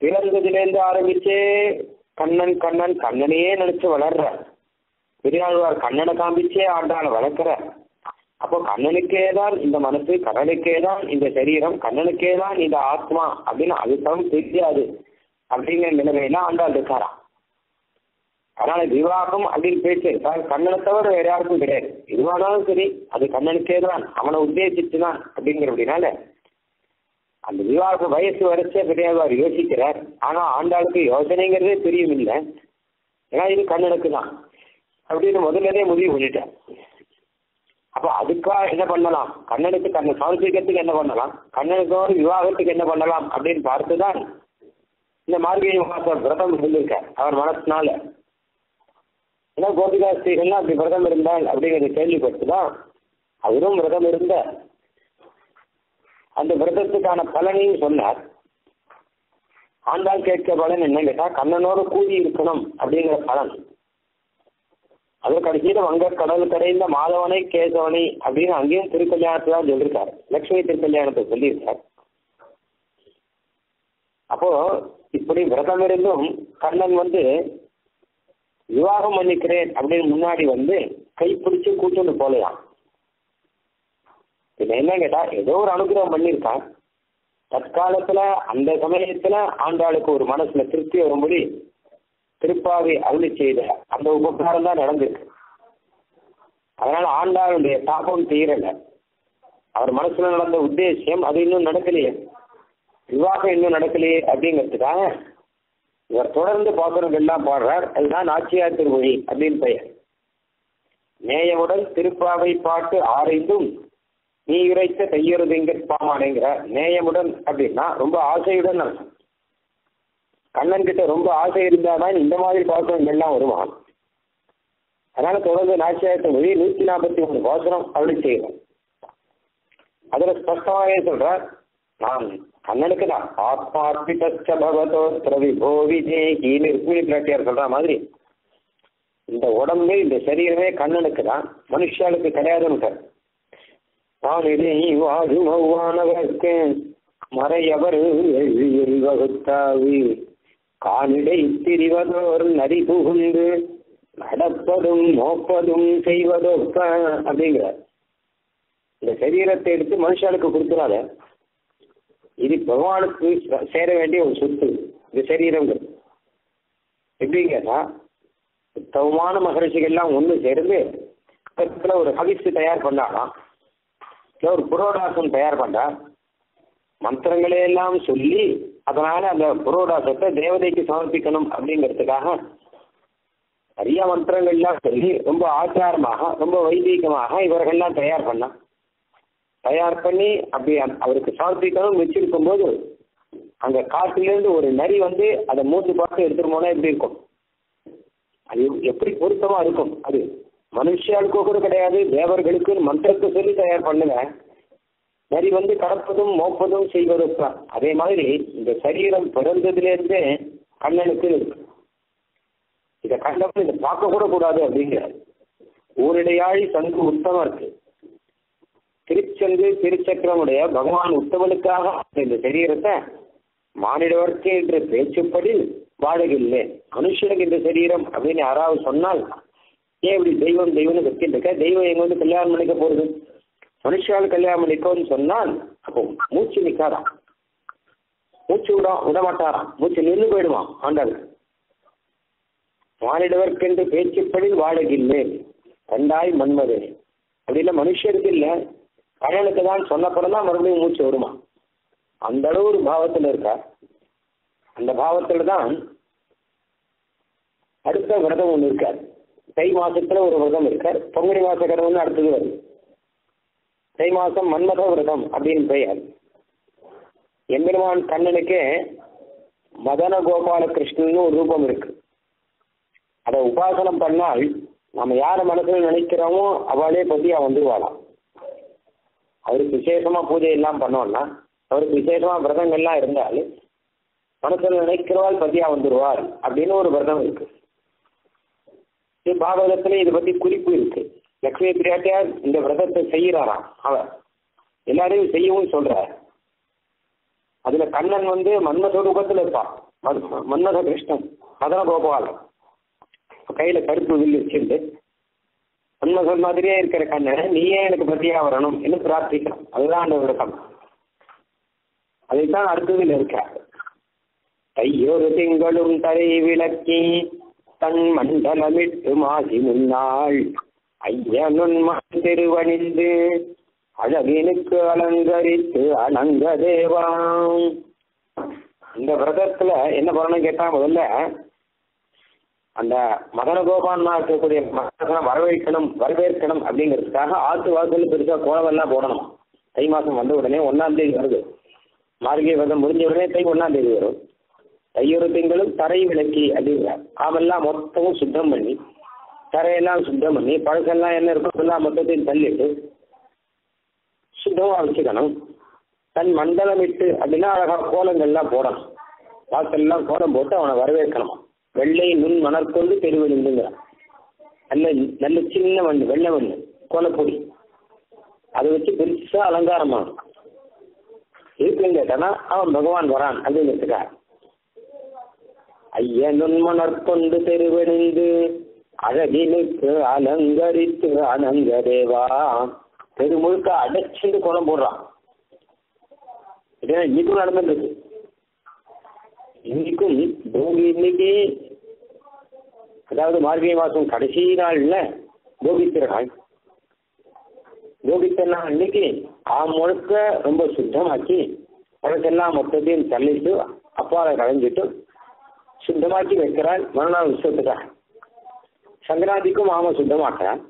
பிறந்ததுலேருந்து ஆரம்பிச்சே கண்ணன் கண்ணன் கண்ணனையே நினைச்சு வளர்ற பெரியாழ்வார் கண்ணனை காமிச்சே ஆண்டாளை வளர்க்கிற அப்போ கண்ணனுக்கே தான் இந்த மனசு கண்ணனுக்கே தான் இந்த சரீரம் கண்ணனுக்கே தான் இந்த ஆத்மா அப்படின்னு அதுதான் தெரியாது. அப்படிங்கிற நிலைமையில ஆண்டாள் இருக்காராம் அதனால விவாகம் அப்படின்னு பேச்சு கண்ணனை தவிர வேற யாருக்கும் கிடையாது. எதுவானாலும் சரி அது கண்ணனுக்கே தான் அவனை உத்தேசிச்சு தான் அப்படிங்கிற அந்த விவாக வயசு வரைச்சே பெரியார் யோசிக்கிறார். ஆனா ஆண்டாளுக்கு யோசனைங்கிறதே தெரியும் இல்லை ஏன்னா இது கண்ணனுக்கு தான் அப்படின்னு முதல்லதே முடிவு பண்ணிட்டேன் அப்ப அதுக்காக என்ன பண்ணலாம்? கண்ணனுக்கு தன்னை சமர்ப்பிக்கிறதுக்கு என்ன பண்ணலாம்? கண்ணனுக்கோடு விவாகத்துக்கு என்ன பண்ணலாம்? அப்படின்னு பார்த்துதான் இந்த மார்கழி மாசம் விரதம் இருந்திருக்கார். அவர் மனசுனால ஏன்னா கோபிகா ஸ்ரீகள்லாம் அப்படி விரதம் இருந்தால் அப்படிங்கிறத கேள்விப்பட்டுதான் அவரும் விரதம் இருந்த அந்த விரதத்துக்கான பலனையும் சொன்னார். ஆண்டாள் கேட்க பலன் என்ன கேட்டா கண்ணனோடு கூடி இருக்கணும் அப்படிங்கிற பலன். அது கடைசியில வங்க கடல் கடைந்த மாதவனை கேசவனை அப்படின்னு அங்கேயும் திருக்கல்யாணத்தை தான் சொல்லியிருக்காரு. லட்சுமி திருக்கல்யாணத்தை சொல்லியிருக்கார். அப்போ இப்படி விரதம் இருந்தும் கண்ணன் வந்து விவாகம் பண்ணிக்கிறேன் அப்படின்னு முன்னாடி வந்து கைப்பிடிச்சு கூட்டுன்னு போலையாம் இது என்ன கேட்டா ஏதோ ஒரு அனுகிரகம் பண்ணியிருக்கான். தற்காலத்துல அந்த சமயத்துல ஆண்டாளுக்கு ஒரு மனசுல திருப்தி வரும்படி திருப்பாவை அருளி செய்த அந்த உபகாரம் தான் நடந்திருக்கு அதனால ஆண்டாளுடைய தாபம் தீரல. அவர் மனசுல நடந்த உத்தேசியம் அது இன்னும் நடக்கலையே. விவாகம் இன்னும் நடக்கலையே அப்படிங்கிறதுக்காக இவர் தொடர்ந்து பாசுரங்கள் எல்லாம் பாடுறார். அதுதான் நாச்சியார் திருமொழி அப்படின்னு பெயர். நேயமுடன் திருப்பாவை பாட்டு ஆரைந்தும் நீ உரைத்த கையறுதிங்க பாமானேங்கிறார். நேயமுடன் அப்படின்னா ரொம்ப ஆசையுடன் அர்த்தம். கண்ணன் கிட்ட ரொம்ப ஆசை இருந்தாதான் இந்த மாதிரி பாசனம் எல்லாம் வருவான். அதனால தொடர்ந்து நாச்சியார் மொழி நூத்தி நாற்பத்தி மூணு பாசனம் அப்படி செய்யணும் அதுல ஸ்பஷ்டமாகவே சொல்றார் நான் கண்ணனுக்கு தான். ஆத்மார்ப்பித்த பகவதோத்திர விபோ விஜேகின்னு ருக்மிணி பிராட்டியார் சொல்ற மாதிரி இந்த உடம்பு இந்த சரீரமே கண்ணனுக்கு தான் மனுஷாளுக்கு கிடையாதுன்னு நான் இதை வாழுமவானவர்க்கு மறையவர் எழுதியில் வகுத்தாவி காலிடை திரிவதோர் நரி புகுந்து நடப்பதும் நோப்பதும் செய்வதொப்ப அப்படிங்கிறார். இந்த சரீரத்தை எடுத்து மனுஷனுக்கு கொடுத்துறாத இது பகவானுக்கு சேர வேண்டிய ஒரு சொத்து இந்த சரீரங்கிறது எப்படி கேட்டா உத்தமமான மகரிஷிகள்லாம் ஒன்று சேர்ந்து பக்கத்தில் ஒரு ஹவிசு தயார் பண்ணாலாம் இல்லை ஒரு புரோடாசம் தயார் பண்ணா? மந்திரங்களை எல்லாம் சொல்லி அதனால அந்த புரோடாசத்தை தேவதைக்கு சமர்ப்பிக்கணும் அப்படிங்கிறதுக்காக நிறைய மந்திரங்கள்லாம் சொல்லி ரொம்ப ஆச்சாரமாக ரொம்ப வைதீகமாக இவர்கள்லாம் தயார் பண்ணா தயார் பண்ணி அப்படி அவருக்கு சமர்ப்பிக்கணும் வச்சிருக்கும் போது அங்க காட்டிலிருந்து ஒரு நரி வந்து அதை மூச்சு பார்த்து எடுத்துட்டு போனா எப்படி இருக்கும்? அது எப்படி பொருத்தமா இருக்கும்? அது மனுஷியாளுக்கோ கூட கிடையாது தேவர்களுக்கு மந்திரத்தை சொல்லி தயார் பண்ணுங்க. சரி வந்து கடப்பதும் மோப்பதும் செய்வதும் தான் அதே மாதிரி இந்த சரீரம் பிறந்ததுலேருந்தே கண்ணனுக்கு இருக்கு. இதை கண்டப்ப இதை பார்க்க கூட கூடாது அப்படிங்கிறார். ஊரிடையாழி சங்கு உத்தமம் இருக்கு. திருச்செந்து திருச்சக்கரமுடைய பகவான் உத்தவனுக்காக இந்த சரீரத்தை மானிடவர்க்கு என்று பேச்சுப்படி வாழகில்லை மனுஷனுக்கு இந்த சரீரம் அப்படின்னு யாராவது சொன்னால் ஏன் இப்படி தெய்வம் தெய்வம்னு கத்திட்டு இருக்க? தெய்வம் எங்க வந்து கல்யாணம் பண்ணிக்க போறது? மனுஷால் கல்யாணம் பண்ணிக்கோன்னு சொன்னால் அப்போ மூச்சு நிற்காதான் மூச்சு விட விட மாட்டாராம் மூச்சு நின்று போயிடுவான் ஆண்டாள் மானிடவர்க்கென்று பேச்சுப்படி வாழகில்லை கண்டாய் மன்மதே. அப்படின்னா மனுஷருக்கு இல்லை. கண்ணனுக்கு தான் சொன்னப்படம் தான் மறுபடியும் மூச்சு வருமா அந்த அளவு ஒரு பாவத்தில் இருக்கா அந்த பாவத்தில் தான் அடுத்த விரதம் ஒன்று இருக்கார். தை மாசத்துல ஒரு விரதம் இருக்கார். பொங்கடி மாச கடவுள்னு அடுத்தது வருது. தை மாசம் மன்மத விரதம் அப்படின்னு பெயர். எம்பெருமான் கண்ணனுக்கு மதன கோபால கிருஷ்ணன் ஒரு ரூபம் இருக்கு. அதை உபாசனம் பண்ணால் நம்ம யார மனசுல நினைக்கிறோமோ அவளே பதியா வந்துருவாளாம் அவருக்கு விசேஷமா பூஜை எல்லாம் பண்ணோம்னா அவருக்கு விசேஷமா விரதங்கள்லாம் இருந்தால் மனசுல நினைக்கிறவாள் பத்தியா வந்துருவார் அப்படின்னு ஒரு விரதம் இருக்கு. பாகவதத்துல இதை பத்தி குறிப்பு இருக்கு. லக்ஷ்மி பிரியாட்டியார் இந்த விரதத்தை செய்கிறாராம். அவர் எல்லாரையும் செய்யவும் சொல்றார். அதுல கண்ணன் வந்து மன்மத ரூபத்துல இருப்பான். மன்மத கிருஷ்ணன் மதன கோபாலன் கையில கருப்பு வில்லு வச்சிருந்து மன்மதன் மாதிரியே இருக்கிற கண்ணனை நீயே எனக்கு பத்தியா வரணும் என்று பிரார்த்திக்கலாம் அதுதான் அந்த விரதம். அதைத்தான் அடுத்ததில் இருக்க கையொரு திங்களும் தரை விளக்கி தன் மண்டலமிட்டு மாசி முன்னாள் ஐயனுன் மாந்திருவணிந்து அழகினுக்கு அலங்கரித்து அலங்க தேவாம் இந்த விரதத்துல என்ன பண்ணணும் கேட்டா முதல்ல அந்த மதன கோபான்மா இருக்கக்கூடிய மகனை வரவேற்கணும் வரவேற்கணும் அப்படிங்கிறதுக்காக ஆத்து வாசல் பெருசா கோலமெல்லாம் போடணும். தை மாசம் வந்த உடனே ஒன்னாம் தேதி வருது. மார்கழி விரதம் முடிஞ்ச உடனே தை ஒன்னாம் தேதி வரும். தையொரு திங்களும் தரை விளக்கி அப்படிங்கிற காமெல்லாம் மொத்தமும் சுத்தம் பண்ணி தரையெல்லாம் சுத்தம் பண்ணி பழசெல்லாம் என்ன இருக்கோ மொத்தத்தையும் தள்ளிட்டு சுத்தமாக வச்சுக்கணும். தன் மண்டலம் இட்டு அப்படின்னா அழகாக கோலங்கள்லாம் போடணும். வாசல்லாம் கோலம் போட்டு அவனை வரவேற்கணும். வெள்ளை நுண் மணற்கொண்டு தெருவெளிந்துங்கிறான் நல்ல நல்ல சின்ன மண் வெள்ளை மண் கோலப்பொடி. அதை வச்சு பெருசாக அலங்காரமாகும் இருக்குன்னு கேட்டானா அவன் பகவான் வரான் அப்படிங்கிறதுக்காக ஐயனுன் மணற்கொண்டு பெருவெளிந்து அழகினுக்கு அலங்கரித்து அனங்க தேவா தெரு முழுக்க அடைச்சிட்டு கோலம் போடுறான். இன்னைக்கும் நடந்துருக்கு இன்னைக்கும் போகி இன்னைக்கு அதாவது மார்கழி மாதம் கடைசி நாள்ல போகி திருநாள் போகி திருநாள் அன்னைக்கு ஆ முழுக்க ரொம்ப சுத்தமாக்கி உலகெல்லாம் மொத்தத்தையும் தள்ளிட்டு அப்பாவை களைஞ்சிட்டு சுத்தமாக்கி வைக்கிறாள் மறுநாள் உற்சவத்துக்காக. சங்கராந்திக்கும் ஆம சுத்தமாக்குறான்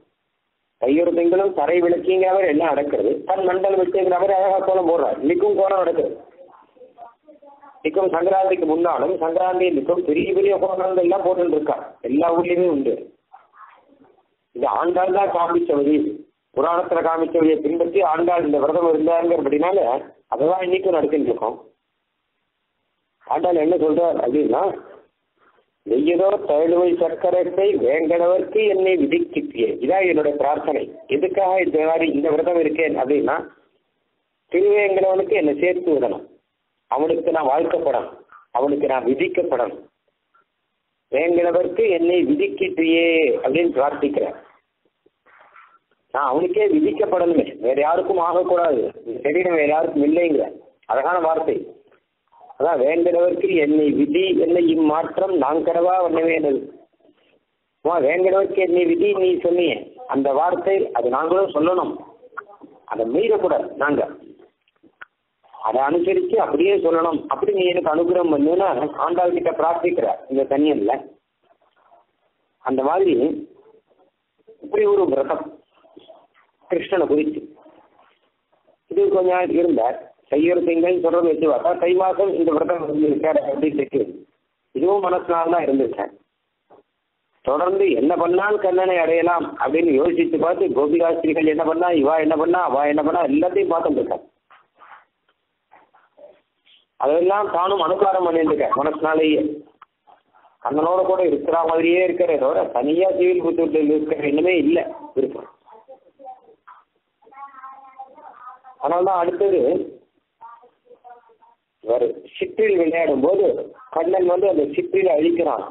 கையொரு திங்களும் தரை விளக்கிங்கிறவர் எல்லாம் நடக்கிறது? தன் மண்டல் விட்டுங்கிறவர் அழகா கோலம் போடுறார். இன்னைக்கும் கோலம் நடக்குது. இன்னைக்கும் சங்கராந்திக்கு முன்னாலும் சங்கராந்தி நிற்கும் பெரிய பெரிய கோலங்கள் எல்லாம் போட்டு இருக்கா எல்லா ஊர்லயுமே உண்டு. இது ஆண்டாள் தான் காமிச்ச வழி புராணத்துல காமிச்ச வழியை பின்பற்றி ஆண்டாள் இந்த விரதம் இருந்தாருங்கிறபடினால அதெல்லாம் இன்னைக்கும் நடத்திட்டு இருக்கோம் ஆண்டாள் என்ன சொல்றார் அப்படின்னா நெய்யதோ தழுவை சக்கரத்தை வேங்கடவர்க்கு என்னை விதிக்கிட்டியே இதான் என்னுடைய பிரார்த்தனை. எதுக்காக இந்த மாதிரி இந்த விரதம் இருக்கேன் அப்படின்னா திருவேங்கடவனுக்கு என்னை சேர்த்து விடணும். அவனுக்கு நான் வாழ்க்கப்படணும். அவனுக்கு நான் விதிக்கப்படணும். வேங்கடவர்க்கு என்னை விதிக்கிட்டியே அப்படின்னு பிரார்த்திக்கிறேன் நான் அவனுக்கே விதிக்கப்படணுமே. வேற யாருக்கும் ஆகக்கூடாது. இந்த சரீரம் வேற யாருக்கும் இல்லைங்கிற அழகான வார்த்தை. அதான் வேங்கடவர்க்கு என்னை விதி என்னை இம்மாற்றம் நான் கடவா வண்ணவேனது அம்மா வேங்கடவர்க்கு என்னை விதி நீ சொன்னிய. அந்த வார்த்தை அது நாங்களும் சொல்லணும். அதை மீறக்கூடாது நாங்க. அதை அனுசரிச்சு அப்படியே சொல்லணும். அப்படி நீ எனக்கு அனுகிரகம் பண்ணுன்னா ஆண்டாள் கிட்ட பிரார்த்திக்கிற இந்த தனியன்ல அந்த மாதிரி இப்படி ஒரு விரதம் கிருஷ்ணனை குறித்து இது கொஞ்சம் இருந்தார். கையொரு சொல்றது வச்சு பார்த்தா தை மாசம் இந்த விரதம் இருந்திருக்காரு அப்படின்னு தெரியுது இதுவும் மனசுனால தான் இருந்திருக்கேன் தொடர்ந்து என்ன பண்ணால் கண்ணனை அடையலாம் அப்படின்னு யோசிச்சு பார்த்து கோபிகாஸ்திரிகள் என்ன பண்ணா இவா என்ன பண்ணா அவா என்ன பண்ணா எல்லாத்தையும் பார்த்துட்டு அதெல்லாம் தானும் அனுகாரம் பண்ணிட்டு இருக்கேன் மனசுனாலேயே. கண்ணனோட கூட இருக்கிற மாதிரியே இருக்கிற தவிர தனியா சிவில் புத்தூர்ல இருக்கிற எண்ணமே இல்லை இருக்கும் அதனால்தான் அடுத்தது சிற்றில் விளையாடும் போது கண்ணன் வந்து அந்த சிற்றில் அழிக்கிறான்.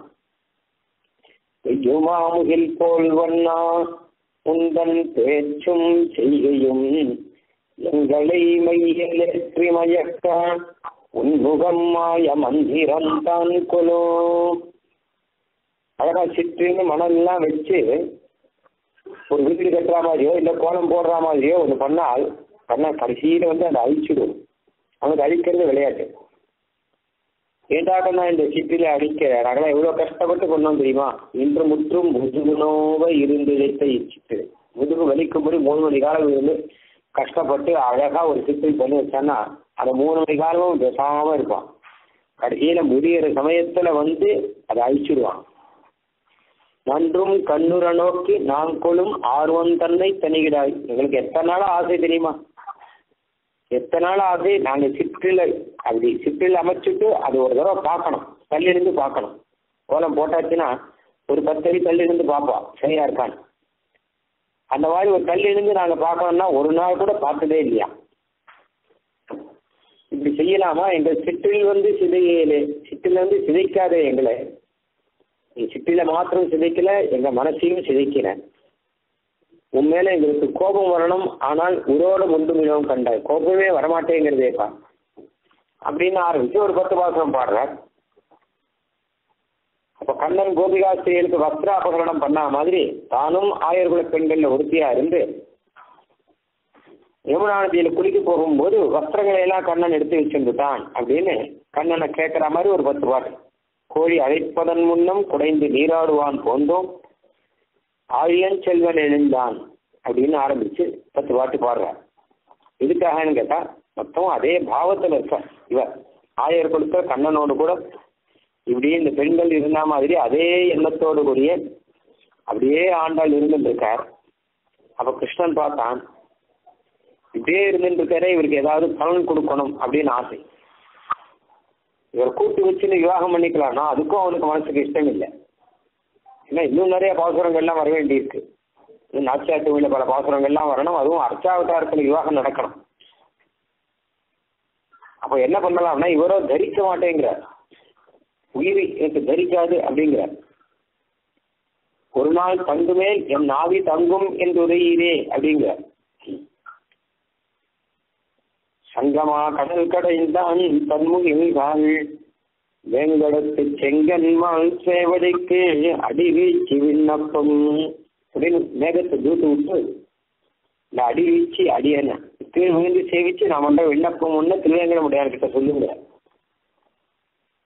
மாமுகில் போல் வண்ணா உந்தன் பேச்சும் செய்கையும் எங்களை மையலேற்றி மயக்க உன்முகம் மாய மந்திரம் தான் கொலோ. அழகா சிற்றின்னு மணல்லாம் வச்சு ஒரு வீடு கட்டுற மாதிரியோ இல்லை கோலம் போடுற மாதிரியோ ஒன்று பண்ணால் கண்ணா கடைசியில் வந்து அதை அழிச்சிடும். அவனுக்கு அழிக்கிறது விளையாட்டு. ஏண்டாக நான் இந்த சிப்பில அடிக்க நாங்களாம் எவ்வளோ கஷ்டப்பட்டு கொண்டோம் தெரியுமா? இன்று முற்றும் முதுகுனோவ இருந்து இழைத்த இச்சிட்டு முதுகு வலிக்கும்படி மூணு மணி காலம் இருந்து கஷ்டப்பட்டு அழகா ஒரு சிப்பில் பண்ணி வச்சான்னா அந்த மூணு மணி காலமும் பேசாம இருப்பான். கடைசியில முடியிற சமயத்துல வந்து அதை அழிச்சிடுவான். நன்றும் கண்ணுற நோக்கி நான் கொள்ளும் ஆர்வம் தன்னை தனிகிடாய் எங்களுக்கு எத்தனை நாளும் ஆசை தெரியுமா? எத்தனை நாள் ஆகுது நாங்க சிற்றில் அப்படி சிற்றில் அமைச்சிட்டு அது ஒரு தடவை பார்க்கணும். கல்லிருந்து பார்க்கணும். கோலம் போட்டாச்சுன்னா ஒரு பத்தடி கல்லிருந்து பார்ப்போம் சரியா இருக்கான்னு. அந்த மாதிரி ஒரு கல்லிருந்து நாங்க பார்க்கணும்னா ஒரு நாள் கூட பார்த்ததே இல்லையா? இப்படி செய்யலாமா? எங்கள் சிற்றில் வந்து சிதையலே சிற்றில் வந்து சிதைக்காதே எங்களை. சிற்றில மாத்திரம் சிதைக்கல எங்க மனசையும் சிதைக்கிறேன் உன் மேல எங்களுக்கு கோபம் வரணும் ஆனால் உரோட முண்டு மிகவும் கண்டாய். கோபமே வரமாட்டேங்கிறதேப்பா. அப்படின்னு ஆரம்பிச்சு ஒரு பத்து பாசனம் பாடுறார். அப்ப கண்ணன் கோபிகாஸ்திரியருக்கு வஸ்திர அபகரணம் பண்ண மாதிரி தானும் ஆயர்குல பெண்கள்ல ஒருத்தியா இருந்து யமுனா நதியில குளிக்க போகும்போது வஸ்திரங்களை எல்லாம் கண்ணன் எடுத்து வச்சிருந்துட்டான் அப்படின்னு கண்ணனை கேட்கிற மாதிரி ஒரு பத்து பாட்டு. கோழி அழைப்பதன் முன்னம் குடைந்து நீராடுவான் போந்தோம் ஆழியன் செல்வன் எழுந்தான் அப்படின்னு ஆரம்பிச்சு பத்து பாட்டு பாடுறார். இதுக்காகன்னு கேட்டா மொத்தம் அதே பாவத்துல இருக்க இவர் ஆயர் கொடுத்த கண்ணனோடு கூட இப்படி இந்த பெண்கள் இருந்த மாதிரி அதே எண்ணத்தோடு கூடிய அப்படியே ஆண்டாள் இருந்துட்டு இருக்கார். அப்ப கிருஷ்ணன் பார்த்தான் இப்படியே இருந்துட்டு இவருக்கு ஏதாவது பலன் கொடுக்கணும் அப்படின்னு ஆசை. இவர் கூட்டு வச்சுன்னு விவாகம் பண்ணிக்கலாம்னா அதுக்கும் அவனுக்கு மனசுக்கு இஷ்டம் இல்லை. ஏன்னா இன்னும் நிறைய பாசுரங்கள்லாம் வர வேண்டியிருக்கு. இன்னும் நாச்சியாட்டுவில பல பாசுரங்கள்லாம் வரணும். அதுவும் அர்ச்சாவதாரத்தில் விவாகம் நடக்கணும். அப்போ என்ன பண்ணலாம்னா இவரோ தரிக்க மாட்டேங்கிறார். உயிர் எனக்கு தரிக்காது அப்படிங்கிறார். ஒரு நாள் தங்குமே என் நாவி தங்கும் என்று உரையீரே அப்படிங்கிறார். சங்கமா கடல் கடைந்தான் தன்முகில்கள் வேங்கடத்து செங்கன்மால் சேவடிக்கு அடி வீழ்ச்சி விண்ணப்பம். அப்படின்னு மேகத்தை தூத்து விட்டு இந்த அடி வீழ்ச்சி அடியன கீழ் விழுந்து சேவிச்சு நான் பண்ற விண்ணப்பம் ஒன்று திருவேங்கட சொல்லுங்க.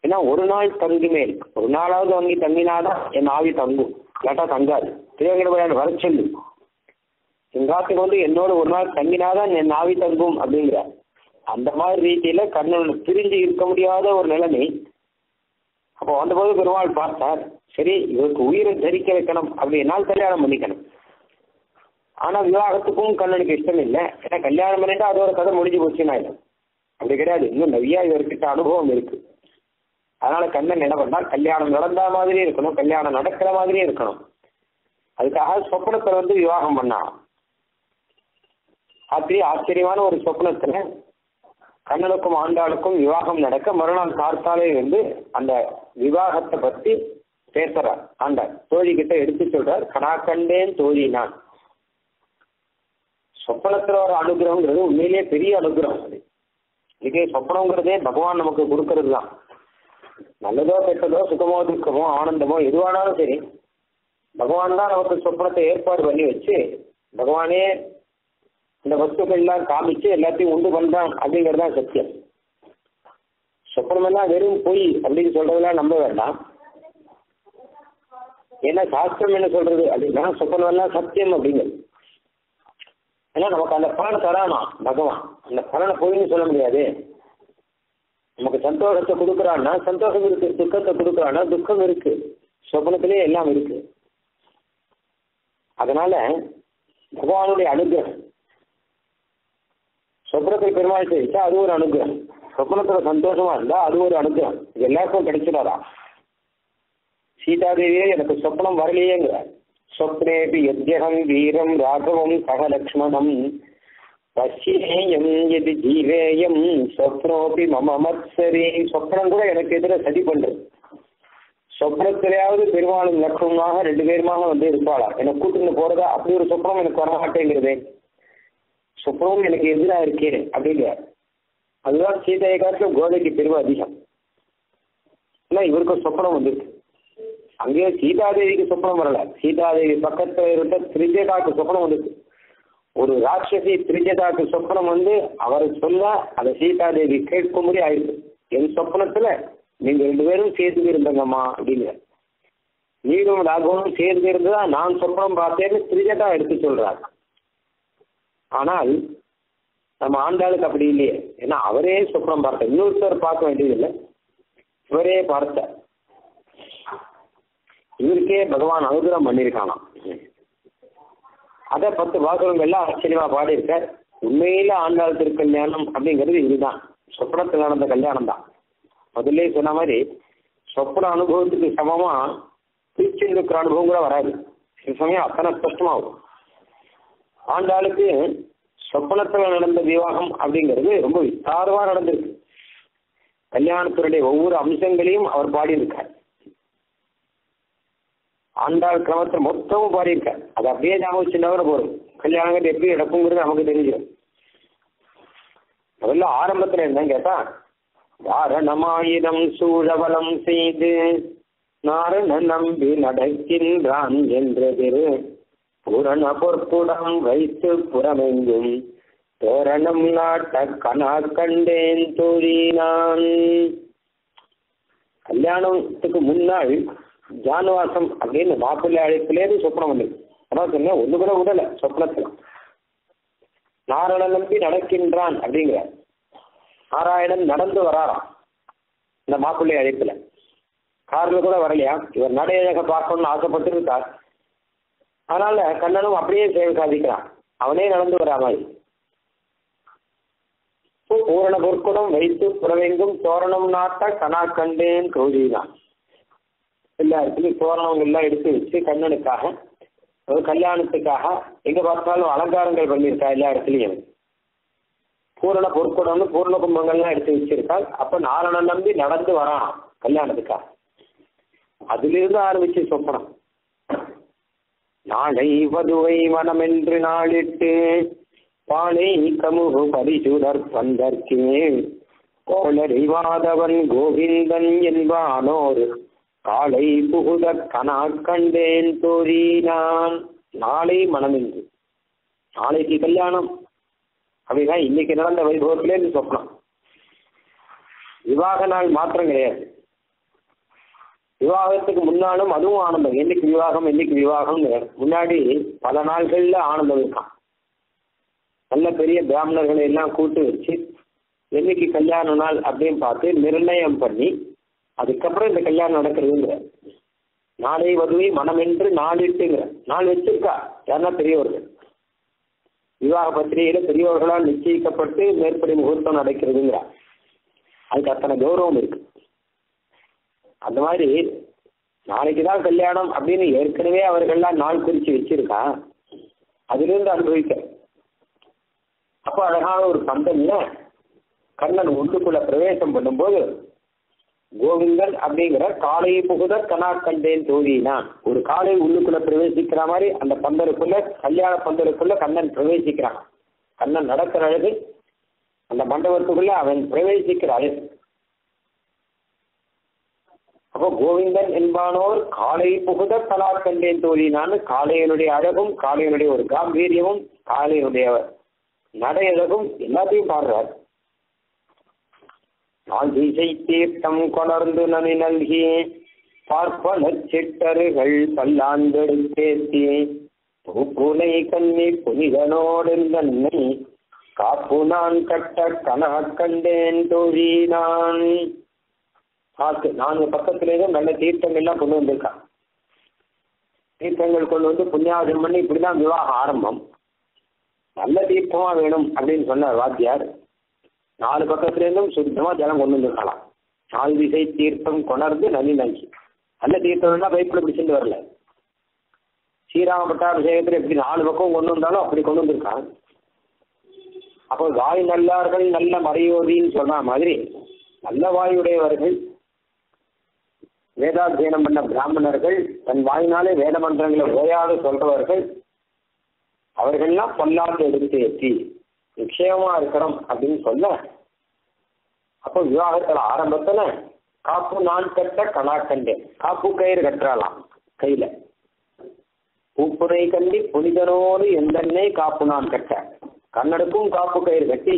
ஏன்னா ஒரு நாள் தங்குமே ஒரு நாளாவது வாங்கி தங்கினாதான் என் ஆவி தங்கும். கேட்டால் தங்காது. திருவேங்கட முடியாது வர சொல்லு. எங்காத்துக்கு வந்து என்னோட ஒரு நாள் தங்கினாதான் என் ஆவி தங்கும் அப்படிங்கிறார். அந்த மாதிரி ரீதியில கண்ணன் பிரிஞ்சு இருக்க முடியாத ஒரு நிலைமை அப்போ வந்தபோது பெருமாள் பார்த்தார் சரி இவருக்கு உயிரை தரிக்க வைக்கணும் அப்படின்னால் கல்யாணம் பண்ணிக்கணும். ஆனா விவாகத்துக்கும் கண்ணனுக்கு இஷ்டம் இல்லை ஏன்னா கல்யாணம் பண்ணிட்டு அதோட கதை முடிஞ்சு போச்சுன்னா அப்படி கிடையாது. இன்னும் நிறைய இவர்கிட்ட அனுபவம் இருக்கு. அதனால கண்ணன் என்ன பண்ணால் கல்யாணம் நடந்த மாதிரி இருக்கணும். கல்யாணம் நடக்கிற மாதிரியே இருக்கணும். அதுக்காக சொப்னத்தை வந்து விவாகம் பண்ணான் அப்படி ஆச்சரியமான ஒரு சொப்னத்துல கண்ணனுக்கும் ஆண்டாளுக்கும் விவாகம் நடக்க மறுநாள் கார்த்தாலே வந்து அந்த விவாகத்தை பத்தி பேசுறார் ஆண்டாள். தோழி கிட்ட எடுத்து சொல்றார் கடா கண்டேன் தோழி நான். சொப்பனத்துல ஒரு அனுகிரகங்கிறது உண்மையிலேயே பெரிய அனுகிரகம் அது. இதே சொப்பனங்கிறதே பகவான் நமக்கு கொடுக்கறது தான் நல்லதோ கெட்டதோ சுகமோ துக்கமோ ஆனந்தமோ எதுவானாலும் சரி பகவான் தான் நமக்கு சொப்பனத்தை ஏற்பாடு பண்ணி வச்சு பகவானே இந்த வஸ்துக்கள் எல்லாம் காமிச்சு எல்லாத்தையும் உண்டு பண்றான் அப்படிங்கிறது தான் சத்தியம். சொப்பனமெல்லாம் வெறும் பொய் அப்படின்னு சொல்றதெல்லாம் நம்ப வேண்டாம். ஏன்னா சாஸ்திரம் என்ன சொல்றது அப்படின்னா சொப்பனமெல்லாம் சத்தியம் அப்படிங்கிறது. ஏன்னா நமக்கு அந்த பலன் தரானா பகவான். அந்த பலனை பொய்ன்னு சொல்ல முடியாது. நமக்கு சந்தோஷத்தை கொடுக்குறான்னா சந்தோஷம் இருக்கு துக்கத்தை கொடுக்குறான்னா துக்கம் இருக்கு. சொப்பனத்திலே எல்லாம் இருக்கு. அதனால பகவானுடைய அனுகிரகம் சொப்னத்தில் பெருமாள் செய்தா அது ஒரு அனுகிரகம். சொப்னத்துல சந்தோஷமா இருந்தா அது ஒரு அனுகிரகம். இது எல்லாருக்கும் கிடைச்சிடாதா? சீதாதேவியே எனக்கு சொப்னம் வரலையேங்கிற. சொப்னேபி யத்யகம் வீரம் ராகவம் சக லக்ஷ்மணம் பசியேயம் எது ஜீவேயம் சொப்னோபி மம மத்சரி. சொப்னம் கூட எனக்கு எதிர சதி பண்றது. சொப்னத்திலேயாவது பெருமாளும் லக்ஷ்மணமாக ரெண்டு பேருமாக வந்து இருப்பாளா? எனக்கு கூட்டுன்னு போறதா? அப்படி ஒரு சொப்னம் எனக்கு வர மாட்டேங்கிறதே சொப்னம் எனக்கு எதிராக இருக்கே அப்படிங்கிறார் அதுதான் சீதையை காட்டிலும் கோதைக்கு பெருமை அதிகம். ஏன்னா இவருக்கு சொப்பனம் வந்துருக்கு. அங்கேயே சீதாதேவிக்கு சொப்பனம் வரல. சீதாதேவி பக்கத்துல இருந்த திரிஜதாக்கு சொப்பனம் வந்துருக்கு. ஒரு ராட்சசி திரிஜதாக்கு சொப்பனம் வந்து அவர் சொல்ல அதை சீதாதேவி கேட்கும்படி ஆயிருக்கு. என் சொப்பனத்துல நீங்க ரெண்டு பேரும் சேர்ந்து இருந்தங்கம்மா அப்படிங்கிற நீரும் ராகவனும் சேர்ந்து இருந்ததா நான் சொப்பனம் பார்த்தேன்னு திரிஜதா எடுத்து சொல்றாங்க. ஆனால் நம்ம ஆண்டாளுக்கு அப்படி இல்லையே. ஏன்னா அவரே சொப்னம் பார்த்த. இன்னொருத்தர் பார்க்க வேண்டியது இல்லை இவரே பார்த்த. இவருக்கே பகவான் அனுகிரகம் பண்ணியிருக்கானாம். அதை பத்து பாசுரங்கள்லாம் ஆச்சரியமா பாடியிருக்கார் உண்மையில ஆண்டாள் திருக்கல்யாணம் அப்படிங்கிறது இதுதான். சொப்னத்தில் நடந்த கல்யாணம் தான். முதல்ல சொன்ன மாதிரி சொப்ன அனுபவத்துக்கு சமமா திருச்செந்துக்கிற அனுபவம் கூட வராது. சில சமயம் அத்தனை கஷ்டமாகும். ஆண்டாளுக்கு சொப்பனத்தில் நடந்த விவாகம் அப்படிங்கிறது ரொம்ப விஸ்தாரமா நடந்திருக்கு. கல்யாணத்தினுடைய ஒவ்வொரு அம்சங்களையும் அவர் பாடியிருக்கார். ஆண்டாள் கிரமத்தை மொத்தமும் பாடியிருக்கார். அது அப்படியே ஞாபகம் சின்னவரை போறோம்? கல்யாணங்கிறது எப்படி நடக்குங்கிறது நமக்கு தெரிஞ்சிடும். முதல்ல ஆரம்பத்துல என்னன்னு கேட்டா வாரணமாயிரம் சூழவலம் செய்து நாரண நம்பி நடக்கின்றான் என்றது பூரண பொற்புடம் வைத்து புறமெங்கும் தோரணம் நாட்ட கனா கண்டேன் தோழினான் கல்யாணத்துக்கு முன்னாள் ஜானவாசம் அப்படின்னு மாப்பிள்ளை அழைப்பிலேருந்து சொப்னம் வந்தது. அதான் சொன்னேன் ஒண்ணு கூட விடல சொப்னத்துல நாராயணன் நம்பி நடக்கின்றான் அப்படிங்கிற நாராயணன் நடந்து வராராம் இந்த மாப்பிள்ளை அழைப்புல. கார்ல கூட வரலையா? இவர் நடையழக பார்க்கணும்னு ஆசைப்பட்டு இருக்கார் அதனால கண்ணனும் அப்படியே சேவை சாதிக்கிறான். அவனே நடந்து வரா மாதிரி. பூரண பொற்குடம் வைத்து புறவெங்கும் தோரணம் நாட்ட கனா கண்டேன் கௌரிதான். எல்லா இடத்துலையும் தோரணம் எல்லாம் எடுத்து வச்சு கண்ணனுக்காக ஒரு கல்யாணத்துக்காக எங்க பார்த்தாலும் அலங்காரங்கள் பண்ணியிருக்கா எல்லா இடத்துலையும். பூரண பொற்குடம்னு பூர்ண கும்பங்கள்லாம் எடுத்து வச்சிருக்காள். அப்ப நாரணன் நம்பி நடந்து வரான் கல்யாணத்துக்காக. அதிலிருந்து ஆரம்பிச்சு சொப்பனம். நாளை வதுவை மனமென்று நாளிட்டு பானை கமுகு பரிசுடர் பந்தற்கே. கோளறிவாதவன் கோவிந்தன் என்பானோர் காலை புகுத கனா கண்டேன் தோறினான். நாளை மனமென்று. நாளைக்கு கல்யாணம். அப்படின்னா இன்னைக்கு நடந்த வைபவத்திலே இந்த சொப்னம். விவாக நாள் மாற்றம் கிடையாது. விவாகத்துக்கு முன்னாலும் அதுவும் ஆனந்தம். என்னைக்கு விவாகம் என்னைக்கு விவாகம் முன்னாடி பல நாள்கள்ல ஆனந்தம் இருக்கான். நல்ல பெரிய பிராமணர்களை எல்லாம் கூட்டு வச்சு என்னைக்கு கல்யாண நாள் அப்படின்னு பார்த்து நிர்ணயம் பண்ணி அதுக்கப்புறம் இந்த கல்யாணம் நடக்கிறதுங்கிற. நாளை வதுவை மனமென்று நாளிட்டுங்கிற. நாள் வச்சிருக்கா. யாருன்னா பெரியவர்கள். விவாக பத்திரிகையில பெரியவர்களால் நிச்சயிக்கப்பட்டு மேற்படி முகூர்த்தம் நடக்கிறதுங்கிற. அதுக்கு அத்தனை கௌரவம் இருக்கு. அந்த மாதிரி நாளைக்கு தான் கல்யாணம் அப்படின்னு ஏற்கனவே அவர்கள்லாம் நாள் குறிச்சு வச்சிருக்கா? அதிலிருந்து அனுபவிக்க. அப்போ அழகான ஒரு பந்தம்ல கண்ணன் உள்ளுக்குள்ள பிரவேசம் பண்ணும்போது கோவிந்தன் அப்படிங்கிற காலை புகுத கனா கண்டேன் தோழினான் ஒரு காலை உள்ளுக்குள்ள பிரவேசிக்கிற மாதிரி அந்த பந்தருக்குள்ள கல்யாண பந்தருக்குள்ள கண்ணன் பிரவேசிக்கிறான். கண்ணன் நடக்கிற அழகு அந்த மண்டபத்துக்குள்ள அவன் பிரவேசிக்கிற அழகு அப்போ கோவிந்தன் என்பானோர் காலை புகுத தலா கண்டேன் தோழினான் காளையனுடைய அழகும் காளையனுடைய ஒரு காம்பீரியமும் காளையனுடைய நடையழகும் எல்லாத்தையும் பாடுறார். நான் திசை தீர்த்தம் கொணர்ந்து நனி நல்கி பார்ப்பன சிட்டர்கள் பல்லாண்டெடுத்தேத்தி பூப்புனை கண்ணி புனிதனோடு தன்னை காப்பு நான் கட்ட கனா கண்டேன் தோழி நான். காத்து நான்கு பக்கத்திலேயும் நல்ல தீர்த்தங்கள் எல்லாம் கொண்டு வந்திருக்கான் தீர்த்தங்கள் கொண்டு வந்து புண்ணியாவசம் பண்ணி இப்படிதான் விவாகம் ஆரம்பம். நல்ல தீர்த்தமா வேணும் அப்படின்னு சொன்னார் வாத்தியார். நாலு பக்கத்துலேருந்தும் சுத்தமா ஜலம் கொண்டு வந்துருக்கலாம். நாலு திசை தீர்த்தம் கொணர்ந்து நனி நங்கி நல்ல தீர்த்தம்னா பைப்பில் பிடிச்சிட்டு வரல. ஸ்ரீராம பட்டாபிஷேகத்தில் எப்படி நாலு பக்கம் கொண்டு வந்தாலும் அப்படி கொண்டு வந்திருக்கான். அப்போ வாய் நல்லார்கள் நல்ல மறையோதின்னு சொன்ன மாதிரி நல்ல வாயுடையவர்கள் வேதாத்தியனம் பண்ண பிராமணர்கள் தன் வாயினாலே வேத மன்றங்களை ஓயாது சொல்றவர்கள் அவர்கள்லாம் பொல்லாட்டு எடுத்து ஏற்றி நிச்சயமா இருக்கிறோம் அப்படின்னு சொல்ல அப்போ விவாகத்துல ஆரம்பத்துல காப்பு நான் கட்ட கலாக்கண்டு கண்டேன் காப்பு கயிறு கட்டுறாளாம் கையில. பூப்புரை கண்டி புனிதனோடு எந்தென்னை காப்பு நான் கட்ட. கண்ணனுக்கும் காப்பு கயிறு கட்டி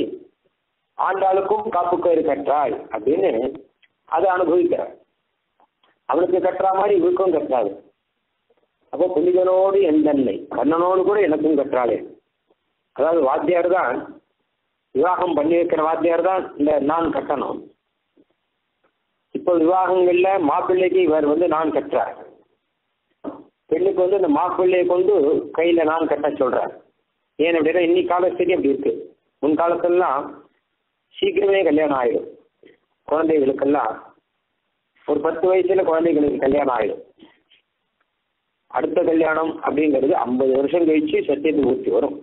ஆண்டாளுக்கும் காப்பு கயிறு கட்டாய் அப்படின்னு அதை அனுபவிக்கிறார். அவனுக்கு கட்டுற மாதிரி இவருக்கும் கட்டாது அப்போ புனிதனோடு எந்தன்னை கண்ணனோடு கூட எனக்கும் கட்டுறாளே. அதாவது வாத்தியார் தான் விவாகம் பண்ணி வைக்கிற வாத்தியார் தான் இந்த நான் கட்டணும். இப்போ விவாகங்கள்ல மாப்பிள்ளைக்கு இவர் வந்து நான் கட்டுறார். பெண்ணுக்கு வந்து இந்த மாப்பிள்ளையை கொண்டு கையில நான் கட்ட சொல்றார். ஏன் அப்படின்னா இன்னைக்கு காலத்துக்கு அப்படி இருக்கு. முன் காலத்துலலாம் சீக்கிரமே கல்யாணம் ஆயிடும். குழந்தைகளுக்கெல்லாம் ஒரு பத்து வயசுல குழந்தைகளுக்கு கல்யாணம் ஆயிடும். அடுத்த கல்யாணம் அப்படிங்கிறது ஐம்பது வருஷம் கழிச்சு சத்தியத்து பூர்த்தி வரும்.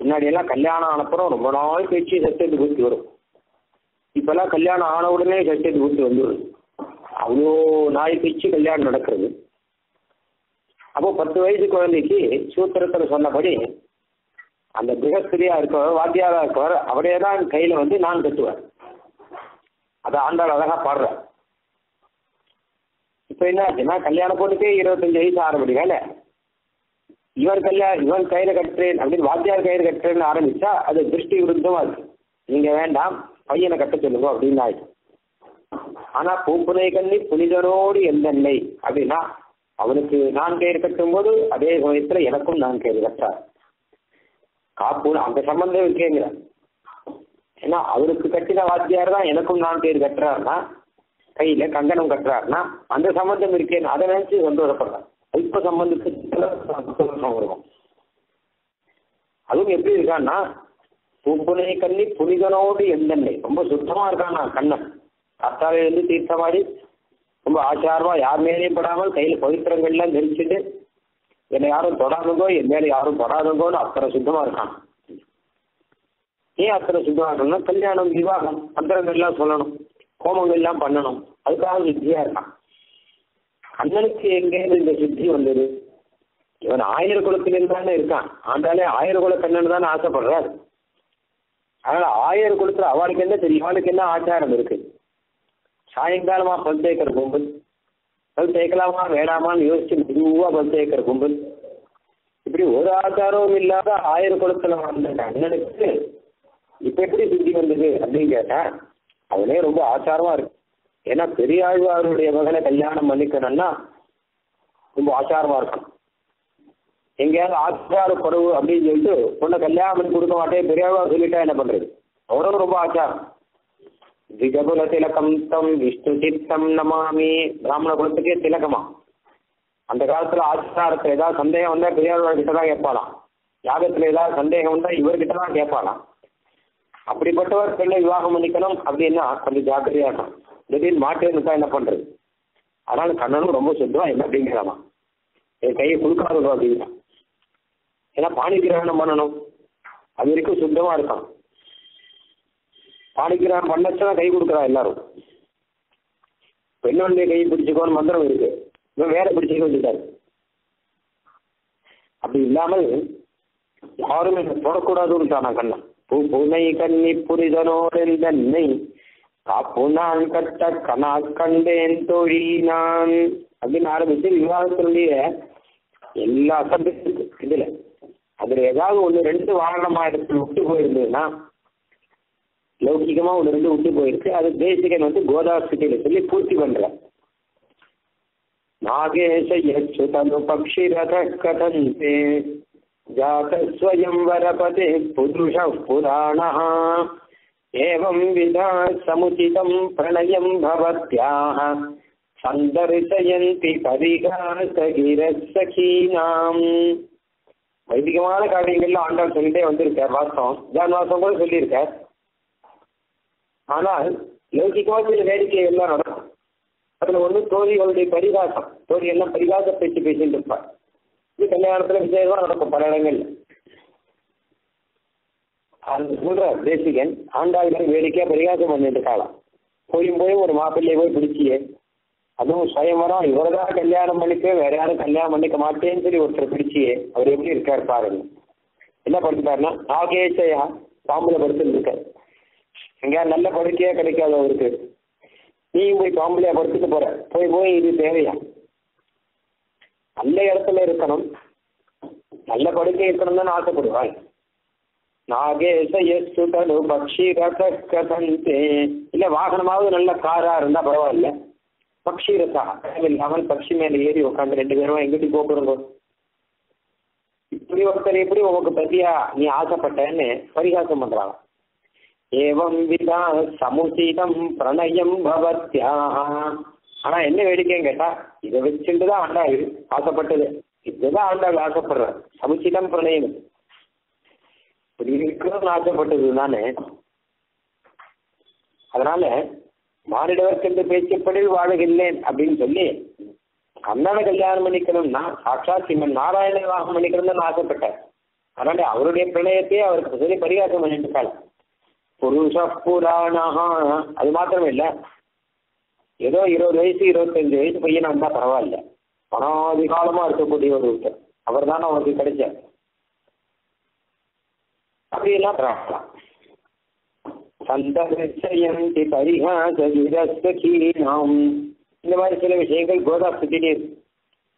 முன்னாடி எல்லாம் கல்யாணம் ஆனப்புறம் ரொம்ப நாள் கழிச்சு சத்தியத்து பூர்த்தி வரும். இப்பெல்லாம் கல்யாணம் ஆன உடனே சத்தியத்து பூர்த்தி வந்துடும் அவ்வளோ நாய் கழிச்சு கல்யாணம் நடக்கிறது. அப்போ பத்து வயசு குழந்தைக்கு சூத்திரத்தில் சொன்னபடி அந்த கிரகஸ்திரியா இருக்கவர் வாத்தியாரா இருக்கவர் அவரே தான் கையில வந்து நான் கட்டுவார் அதை ஆண்டாள் அழகா பாடுறேன் இப்போ என்ன ஆச்சுன்னா கல்யாண பொண்ணுக்கே இருபத்தஞ்சு வயசு ஆரம்பிடி வேலை இவர் கல்யாணம் இவன் கயிறு கட்டுறேன் அப்படின்னு வாத்தியார் கயிறு கட்டுறேன்னு ஆரம்பிச்சா அது திருஷ்டி விருத்தமா இருக்கு. நீங்க வேண்டாம் பையனை கட்ட சொல்லுங்க அப்படின்னு ஆயிடுச்சு. ஆனா பூப்புனை கண்ணி புனிதனோடு எந்தென்னை அப்படின்னா அவனுக்கு நான் கயிறு கட்டும் போது அதே சமயத்துல எனக்கும் நான் கயிறு கட்டார் காப்பு அந்த சம்பந்தம் இருக்கேங்கிற. ஏன்னா அவருக்கு கட்டின வாத்தியார் தான் எனக்கும் நான் கயிறு கட்டுறாருன்னா கையில கங்கணம் கட்டுறாருன்னா அந்த சம்பந்தம் இருக்கேன்னு அதை நினைச்சு சந்தோஷப்படுறேன் அல்ப சம்பந்தத்துக்கு வருவோம் அதுவும் எப்படி இருக்கான்னா பூப்புனை கண்ணி புனிதனோடு எந்தெண்ணை? ரொம்ப சுத்தமா இருக்கானா கண்ணன். காத்தால இருந்து தீர்த்த மாதிரி ரொம்ப ஆச்சாரமா யார் மேலேயும் படாமல் கையில பவித்திரங்கள்லாம் தெரிச்சுட்டு என்னை யாரும் தொடாதுங்கோ என் மேல யாரும் தொடாதுங்கோன்னு அத்தனை சுத்தமா இருக்கான். ஏன் அத்தனை சுத்தமா இருக்கணும்னா கல்யாணம் விவாகம் அந்தரங்கள்லாம் சொல்லணும். ஹோமங்கள்லாம் பண்ணணும். அதுக்காக சித்தியா இருக்கான். கண்ணனுக்கு எங்கேருந்து இந்த சித்தி வந்தது? இவன் ஆயிர குலத்திலிருந்து தானே இருக்கான். ஆண்டாலே ஆயிர குல கண்ணன் தானே ஆசைப்படுறார். அதனால ஆயிர குலத்துல அவளுக்கு என்ன தெரியும்? அவளுக்கு என்ன ஆச்சாரம் இருக்கு? சாயங்காலமா பல் தேய்க்கிற கும்பல். பல் தேய்க்கலாமா? வேணாமான்னு யோசிச்சு மெதுவா பல் தேய்க்கிற கும்பல். இப்படி ஒரு ஆச்சாரமும் இல்லாத ஆயிர குலத்துல வந்த கண்ணனுக்கு இப்ப எப்படி சித்தி வந்தது அப்படின்னு கேட்டா அவனே ரொம்ப ஆச்சாரமா இருக்கு. ஏன்னா பெரியாழ்வாருடைய மகனை கல்யாணம் பண்ணிக்கணும்னா ரொம்ப ஆச்சாரமா இருக்கும். எங்கேயாவது ஆச்சார குறவு அப்படின்னு சொல்லிட்டு பொண்ணை கல்யாணம் பண்ணி கொடுக்க மாட்டேன். பெரியாழ்வார் சொல்லிட்டா என்ன பண்றது? அவரும் ரொம்ப ஆச்சாரம். திகபுல திலகம் தம் விஷ்ணு சித்தம் நமாமி. பிராமண குலத்துக்கே திலகமா? அந்த காலத்துல ஆச்சாரத்துல ஏதாவது சந்தேகம் வந்தா பெரியாழ்வார் கிட்ட தான் கேட்பாளாம். யாகத்துல ஏதாவது சந்தேகம் வந்தா இவர்கிட்ட தான் கேட்பாளாம். அப்படிப்பட்டவர் பெண்ணை விவாகம் பண்ணிக்கணும். அப்படின்னா கொஞ்சம் ஜாக்கிரதையா இருக்கும் திடீர்னு மாட்டேன்னு என்ன பண்றது? அதனால கண்ணனும் ரொம்ப சுத்தமா என்ன அப்படிங்கிறாமா? என் கையை கொடுக்காதோ அப்படிங்கிறான் ஏன்னா பாணி கிரகணம் பண்ணணும்? அது வரைக்கும் சுத்தமா இருக்கான். பாணி கிரகணம் பண்ணச்சுன்னா கை கொடுக்குறா எல்லாரும். பெண்ணுடைய கை பிடிச்சுக்கோன்னு மந்திரம் இருக்கு. இவன் வேற பிடிச்சிக்க வந்துட்டாரு அப்படி இல்லாமல் யாரும் என்ன தொடக்கூடாதுன்னு நான் கண்ணன். பூ புனை கன்னி புரிதனோடென்னை காப்புனான் கட்ட கனா கண்டேன் தோழி நான் அப்படின்னு ஆரம்பிச்சு விவாதத்தினுடைய எல்லா சப்ஜெக்ட் இதுல. அதுல ஏதாவது ஒண்ணு ரெண்டு வாரணமா எடுத்து விட்டு போயிருந்ததுன்னா லௌகிகமா ஒண்ணு ரெண்டு விட்டு போயிருக்கு. அது தேசிகன் வந்து கோதாஸ்தியில சொல்லி பூர்த்தி பண்ற. நாகேஷ யச்சுதனு பக்ஷிரத கதந்தே. जातस्वयंवरपते पुरुषः पुराणः एवं विधा समुचितं प्रणयं भवत्याः சந்தரிசயந்தி பரிகாசகிரசகீனாம் வைதிகமான காரியங்கள்ல ஆண்டாள் சொல்லிட்டே வந்திருக்கார் வாசம் ஜான் வாசம் கூட சொல்லியிருக்கார் ஆனால் லௌகிகமா சில வேடிக்கை எல்லாம் நடக்கும் அதுல ஒண்ணு தோழிகளுடைய பரிகாசம் தோழி எல்லாம் பரிகாச பேச்சு பேசிட்டு இருப்பார் இது கல்யாணத்துல விஜயமா நடக்கும். பல இடங்கள்ல. சொல்ற தேசிகன் ஆண்டாள் வேடிக்கையா பரிகாசம் பண்ணிட்டு இருக்காளாம். போயும் போய் ஒரு மாப்பிள்ளையை போய் பிடிச்சியே. அதுவும் சுயம்பரம் இவரதான் கல்யாணம் பண்ணிக்க வேற யாரும் கல்யாணம் பண்ணிக்க மாட்டேன்னு சொல்லி ஒருத்தர் பிடிச்சியே. அவர் எப்படி இருக்காரு பாருங்க. என்ன பண்ணிட்டாருன்னா நாகேஷயா பாம்புல படுத்துருக்காரு இருக்காரு எங்கேயா நல்ல படுக்கையா கிடைக்காது அவருக்கு. நீயும் போய் பாம்புலையா படுத்துட்டு போற. போய் போய் இது தேவையா? நல்ல இடத்துல இருக்கணும். நல்ல படுக்கை இருக்கணும் ஆசைப்படுவாள் நாகேச பக்ஷி ரத இல்ல வாகனமாவது நல்ல காரா இருந்தா பரவாயில்ல. பக்ஷி ரசா இல்லாமல் பக்ஷி மேல ஏறி உட்காந்து ரெண்டு பேரும் எங்கிட்டு போகிறோங்க இப்படி ஒருத்தர் எப்படி உனக்கு பத்தியா நீ ஆசைப்பட்டேன்னு பரிகாசம் பண்றாங்க. ஏவம் விதா சமுச்சிதம் பிரணயம் பவத்யா. ஆனா என்ன வேடிக்கைன்னு கேட்டா இதை வச்சுட்டு தான் ஆண்டாள் ஆசைப்பட்டது. இதுதான் ஆண்டாள் ஆசைப்படுற சமுச்சிதம் பிரணயம் இப்படி இருக்கிறது ஆசைப்பட்டது தானே. அதனால மானிடவர்க்கென்று பேச்சப்படி வாழுகின்றேன் அப்படின்னு சொல்லி கண்ணனை கல்யாணம் பண்ணிக்கணும்னா சாட்சாத் சிம்மன் நாராயண விவாகம் பண்ணிக்கணும்னு ஆசைப்பட்டார் அதனால அவருடைய பிரணயத்தையே அவருக்கு சொல்லி பரிகாசம் பண்ணிட்டு இருக்காள் புருஷ புராணா அது மாத்திரம் இல்லை. ஏதோ இருபது வயசு இருபத்தஞ்சு வயசு பையனா இருந்தா பரவாயில்ல. பணாதி காலமா இருக்கக்கூடிய ஒரு ஒருத்தர். அவர் தானே அவருக்கு கிடைச்சார் அப்படியெல்லாம் பரவாயில்ல சந்தரிசயந்தி பரிகாசீனாம் இந்த மாதிரி சில விஷயங்கள் கோதா கோதாஸ்திலே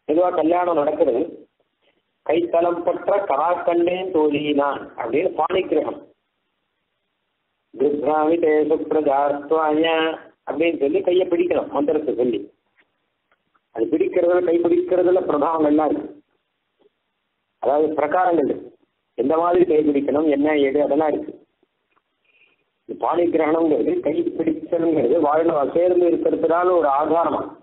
எதுவா கல்யாணம் நடக்கிறது. கைத்தலம் பற்ற கராக்கண்டேன் தோழினான் அப்படின்னு பாணிக்கிரகம். துர்காமி தேச பிரஜாத்வாய அப்படின்னு சொல்லி கையை பிடிக்கணும் மந்திரத்தை சொல்லி. அது பிடிக்கிறதுல கை பிடிக்கிறதுல பிரபாவங்கள்லாம் இருக்கு. அதாவது பிரகாரங்கள் எந்த மாதிரி கை பிடிக்கணும் என்ன ஏது அதெல்லாம் இருக்கு. பாணி கிரகணங்கிறது கை பிடிச்சலுங்கிறது வாழ்நாள் சேர்ந்து இருக்கிறதுனால ஒரு ஆதாரமா.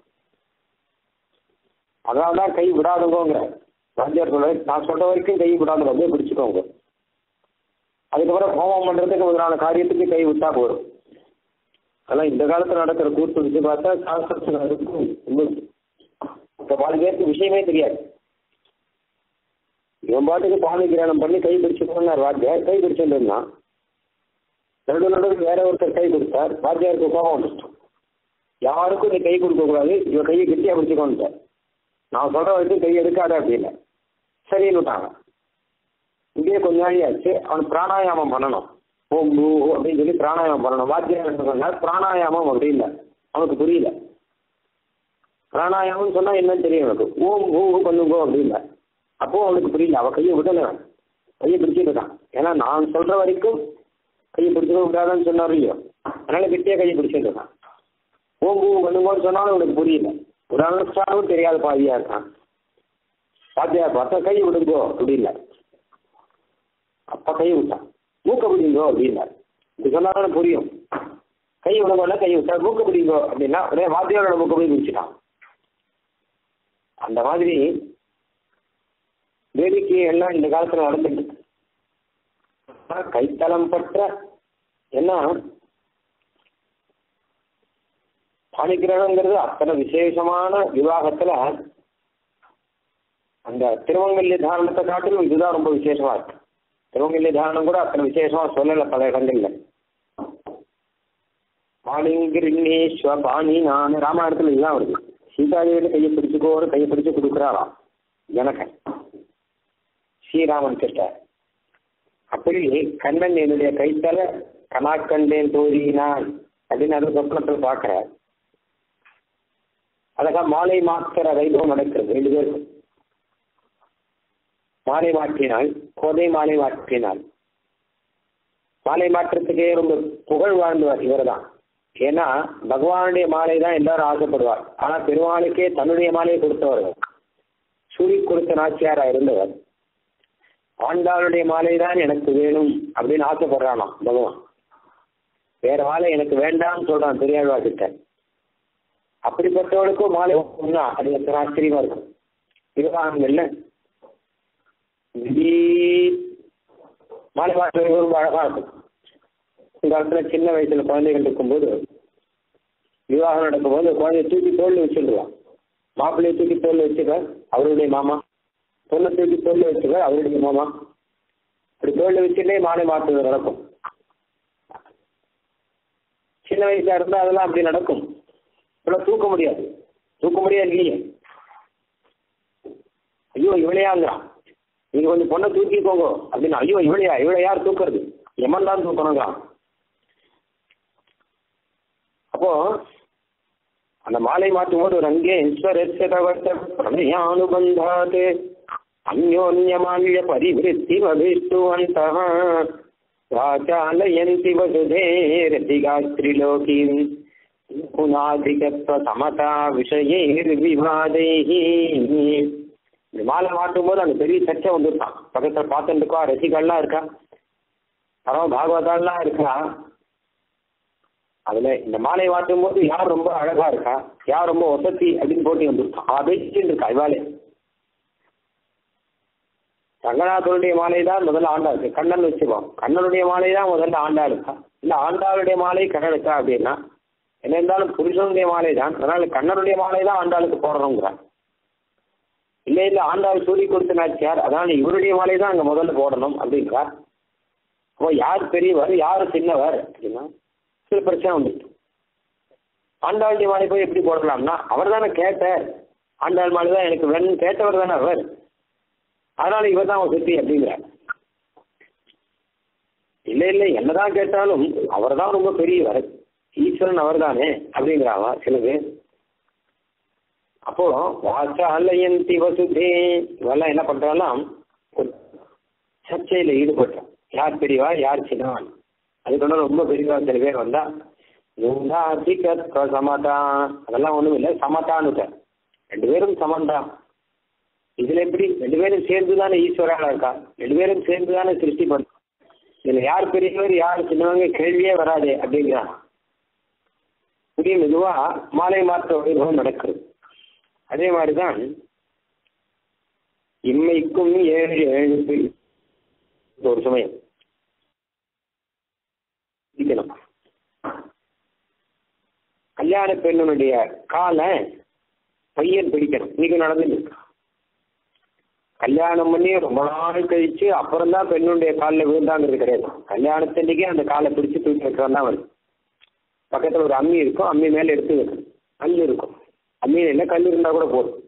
அதனால்தான் கை விடாதுங்கோங்கிற. ராஜ்யார் சொல்ல நான் சொல்ற வரைக்கும் கை விடாதுங்க அப்படியே பிடிச்சுக்கோங்க. அதுக்கப்புறம் ஹோமம் பண்றதுக்கு முதலான காரியத்துக்கு கை விட்டா போதும். ஆனால் இந்த காலத்துல நடக்கிற கூத்து வச்சு பார்த்தா சாஸ்திரத்துக்கும் இப்ப பாதி பேருக்கு விஷயமே தெரியாது. இவன் பாட்டுக்கு பாணி கிரகணம் பண்ணி கை பிடிச்சுக்கோன்னார் வாத்தியார். கை பிடிச்சிருந்தான் நடு நடுவில் வேற ஒருத்தர் கை கொடுத்தார். வாத்தியாருக்கு கோபம் வந்துட்டோம் யாருக்கும் நீ கை கொடுக்க கூடாது. இவன் கையை கெட்டியா பிடிச்சுக்கோன்ட்டார் நான் சொல்ற வரைக்கும் கை எடுக்காத அப்படின்னு சரின்னு விட்டாங்க இங்கேயே கொஞ்ச நாள் ஆச்சு. அவன் பிராணாயாமம் பண்ணணும். ஓம் பூ அப்படின்னு சொல்லி பிராணாயாமம் பண்ணணும். வாத்தியம் சொன்னா பிராணாயாமம் அப்படி இல்லை. அவனுக்கு புரியல. பிராணாயாமம் சொன்னா என்னன்னு தெரியும் எனக்கு ஓம் பூ பண்ணுங்கோ அப்படின்ல அப்போ அவனுக்கு புரியல. அவ கையை விடல கையை பிடிச்சிருக்கான் ஏன்னா நான் சொல்ற வரைக்கும் கையை பிடிச்சிக்க விடாதான்னு சொன்னார் இல்லையோ? அதனால கிட்டே கையை பிடிச்சிருக்கான் இருக்கான். ஓம் பூ பண்ணுங்கோன்னு சொன்னாலும் அவனுக்கு புரியல. ஒரு அனுஷ்டானமும் தெரியாத பாதியா இருக்கான். பாத்தியா பார்த்தா கை விடுங்கோ. அப்படின்ல அப்ப கை விட்டான். மூக்க அப்படின்னாரு. இது சொன்னாலும் புரியும். கை உடம்புல கை விட்டா மூக்க அப்படின்னா உடனே வாத்தியாரோட மூக்க போய் அந்த மாதிரி வேடிக்கை எல்லாம் இந்த காலத்துல நடந்துட்டு கைத்தளம் கைத்தலம் பற்ற என்ன? பாணிகிரகங்கிறது அத்தனை விசேஷமான விவாகத்துல அந்த திருமங்கல்ய தாரணத்தை காட்டிலும் இதுதான் ரொம்ப விசேஷமா இருக்கு. திருமங்கல்ய தியானம் கூட அத்தனை விசேஷமா சொல்லல பல இடங்கள்ல. பாணிங்கிரிணேஸ்வ பாணி நான் ராமாயணத்துல இதுதான் வருது. சீதாதேவியில கையை பிடிச்சுக்கோரு கையை பிடிச்சு கொடுக்குறாராம் எனக்கு. ஸ்ரீராமன் கிட்ட. அப்படி கண்ணன் என்னுடைய கைத்தல கனாக்கண்டேன் தோழினான் அப்படின்னு அது சொப்னத்தில் பார்க்கிறார். அழகா மாலை மாத்திர வைபவம் நடக்கிறது ரெண்டு பேருக்கும். மாலை மாற்றினால் கோதை மாலை மாற்றினால் மாலை மாற்றத்துக்கே ரொம்ப புகழ் வாழ்ந்தவர் இவர் தான் ஏன்னா பகவானுடைய மாலை தான் எல்லாரும் ஆசைப்படுவார். ஆனா பெருமாளுக்கே தன்னுடைய மாலையை கொடுத்தவர் சூரி கொடுத்த நாச்சியாரா இருந்தவர். ஆண்டாளுடைய மாலை தான் எனக்கு வேணும் அப்படின்னு ஆசைப்படுறானாம் பகவான். வேற மாலை எனக்கு வேண்டாம்னு சொல்றான் பெரியாழ்வா கிட்ட. அப்படிப்பட்டவளுக்கும் மாலை ஒண்ணா அது எத்தனை ஆச்சரியமா இருக்கும். இதுதான் இல்லை. மாலை மாற்றம் ரொம்ப அழகா இருக்கும் இந்த காலத்துல சின்ன வயசுல குழந்தைகள் இருக்கும்போது விவாகம் நடக்கும்போது குழந்தைய தூக்கி தோல்ல வச்சிருவான் மாப்பிள்ளையை தூக்கி தோல்ல வச்சுக்க அவருடைய மாமா பொண்ணை தூக்கி தோல்ல வச்சுக்க அவருடைய மாமா இப்படி தோல்ல வச்சுட்டே மாலை மாற்றுவது நடக்கும் சின்ன வயசுல இருந்தா அதெல்லாம் அப்படி நடக்கும் இவ்வளவு தூக்க முடியாது தூக்க முடியாது இல்லையே ஐயோ இவளையாங்கிறான் நீங்க கொஞ்சம் பொண்ணை தூக்கிக்கோங்க. அப்படின்னு ஐயோ இவளையா இவளை யார் தூக்குறது? எமன் தான் தூக்கணுங்கிறான் அப்போ அந்த மாலை மாற்றும் போது ஒரு அங்கே பிரணயானுபந்தாத் அந்யோன்யமால்ய பரிவிருத்தி வபிஷ்டுவந்த வாச்சாலயந்தி வசுதே ரதிகா ஸ்திரிலோகீம் குணாதிகத்வ சமதா விஷயேர் விவாதைஹி இந்த மாலை மாட்டும் போது அந்த பெரிய சர்ச்சை வந்துருக்கான் பக்கத்தில் பார்த்துட்டு இருக்கா ரசிகள்லாம் இருக்கா? பரவ பாகவதாலாம் இருக்கா? அதுல இந்த மாலை மாட்டும் போது யார் ரொம்ப அழகா இருக்கா? யார் ரொம்ப வசதி அப்படின்னு போட்டி வந்துருக்கான் அவ பேசிட்டு இருக்கா இவாளே. ரங்கநாதனுடைய மாலை தான் முதல்ல ஆண்டா இருக்கு கண்ணன் வச்சுப்போம் கண்ணனுடைய மாலை தான் முதல்ல ஆண்டா இருக்கா? இல்ல ஆண்டாளுடைய மாலை கண்ணன் இருக்கா அப்படின்னா என்ன இருந்தாலும் புருஷனுடைய மாலை தான். அதனால கண்ணனுடைய மாலை தான் ஆண்டாளுக்கு போடணுங்கிறான் இல்ல இல்ல ஆண்டாள் சொல்லி கொடுத்த நாச்சியார் அதனால இவருடைய மாலை தான் அங்க முதல்ல போடணும் அப்படின்றார். அப்போ யார் பெரியவர் யார் சின்னவர் அப்படின்னா சில பிரச்சனை வந்துட்டு ஆண்டாளுடைய மாலை போய் எப்படி போடலாம்னா அவர் தானே கேட்டார். ஆண்டாள் மாலை தான் எனக்கு வேணும்னு கேட்டவர் தானே அவர். அதனால இவர் தான் அவன் சுத்தி அப்படிங்கிறார். இல்ல இல்ல என்னதான் கேட்டாலும் அவர் தான் ரொம்ப பெரியவர். ஈஸ்வரன் அவர் தானே அப்படிங்கிறாவா சில பேர் அப்போ வாசாலயந்தி வசுதே. இவெல்லாம் என்ன பண்றாலாம் சர்ச்சையில ஈடுபட்டோம் யார் பெரியவா யார் சின்னவன்? அதுக்கு ரொம்ப பெரியவா சில பேர் வந்தா அதிக சமதா அதெல்லாம் ஒண்ணும் இல்லை சமதான்னு ரெண்டு பேரும் சமந்தான் இதுல எப்படி? ரெண்டு பேரும் சேர்ந்து தானே இருக்கா? ரெண்டு பேரும் சேர்ந்து தானே சிருஷ்டி பண்ணும் இதுல யார் பெரியவர் யார் சின்னவங்க கேள்வியே வராதே அப்படிங்கிறான். புரிய மெதுவா மாலை மாற்ற வைபவம் நடக்கிறது. அதே மாதிரிதான் இம்மைக்கும் ஏழு ஏழு ஒரு சமயம். இருக்கணும் கல்யாண பெண்ணுடைய காலை பையன் பிடிக்கணும். இன்னைக்கு நடந்துட்டு கல்யாணம் பண்ணி ரொம்ப நாள் கழிச்சு அப்புறம் தான் பெண்ணுடைய காலில் விழுந்தாங்கிறது கிடையாது. கல்யாணத்தன்னைக்கே அந்த காலை பிடிச்சு தூக்கி வைக்கிறான் தான் வருது பக்கத்தில் ஒரு அம்மி இருக்கும். அம்மி மேலே எடுத்து வைக்கணும் கல் இருக்கும். மீன் இல்லை கல் இருந்தால் கூட போதும்.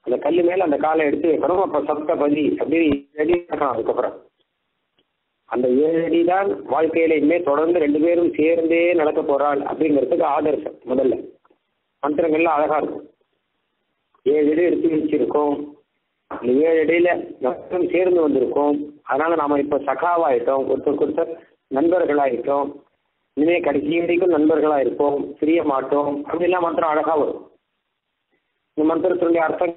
அந்த கல் மேல அந்த காலை எடுத்து வைக்கணும். அப்ப சப்தபதி அப்படின்னு ஏழு அதுக்கப்புறம். அந்த ஏழடி தான் வாழ்க்கையிலேயுமே தொடர்ந்து ரெண்டு பேரும் சேர்ந்தே நடக்க போறாள் அப்படிங்கிறதுக்கு ஆதர்சம் முதல்ல. மந்திரங்கள்லாம் அழகா இருக்கும். ஏழு அடி எடுத்து வச்சிருக்கோம். இந்த ஏழு அடியில மட்டும் சேர்ந்து வந்திருக்கோம். அதனால நாம இப்ப சகாவாயிட்டோம். ஒருத்தருக்கு ஒருத்தர் நண்பர்களாயிட்டோம். இனிமே கடைசி வரைக்கும் நண்பர்களா இருப்போம் பிரிய மாட்டோம். அப்படிலாம் மந்திரம் அழகா வரும். இந்த மந்திரத்தினுடைய அர்த்தம்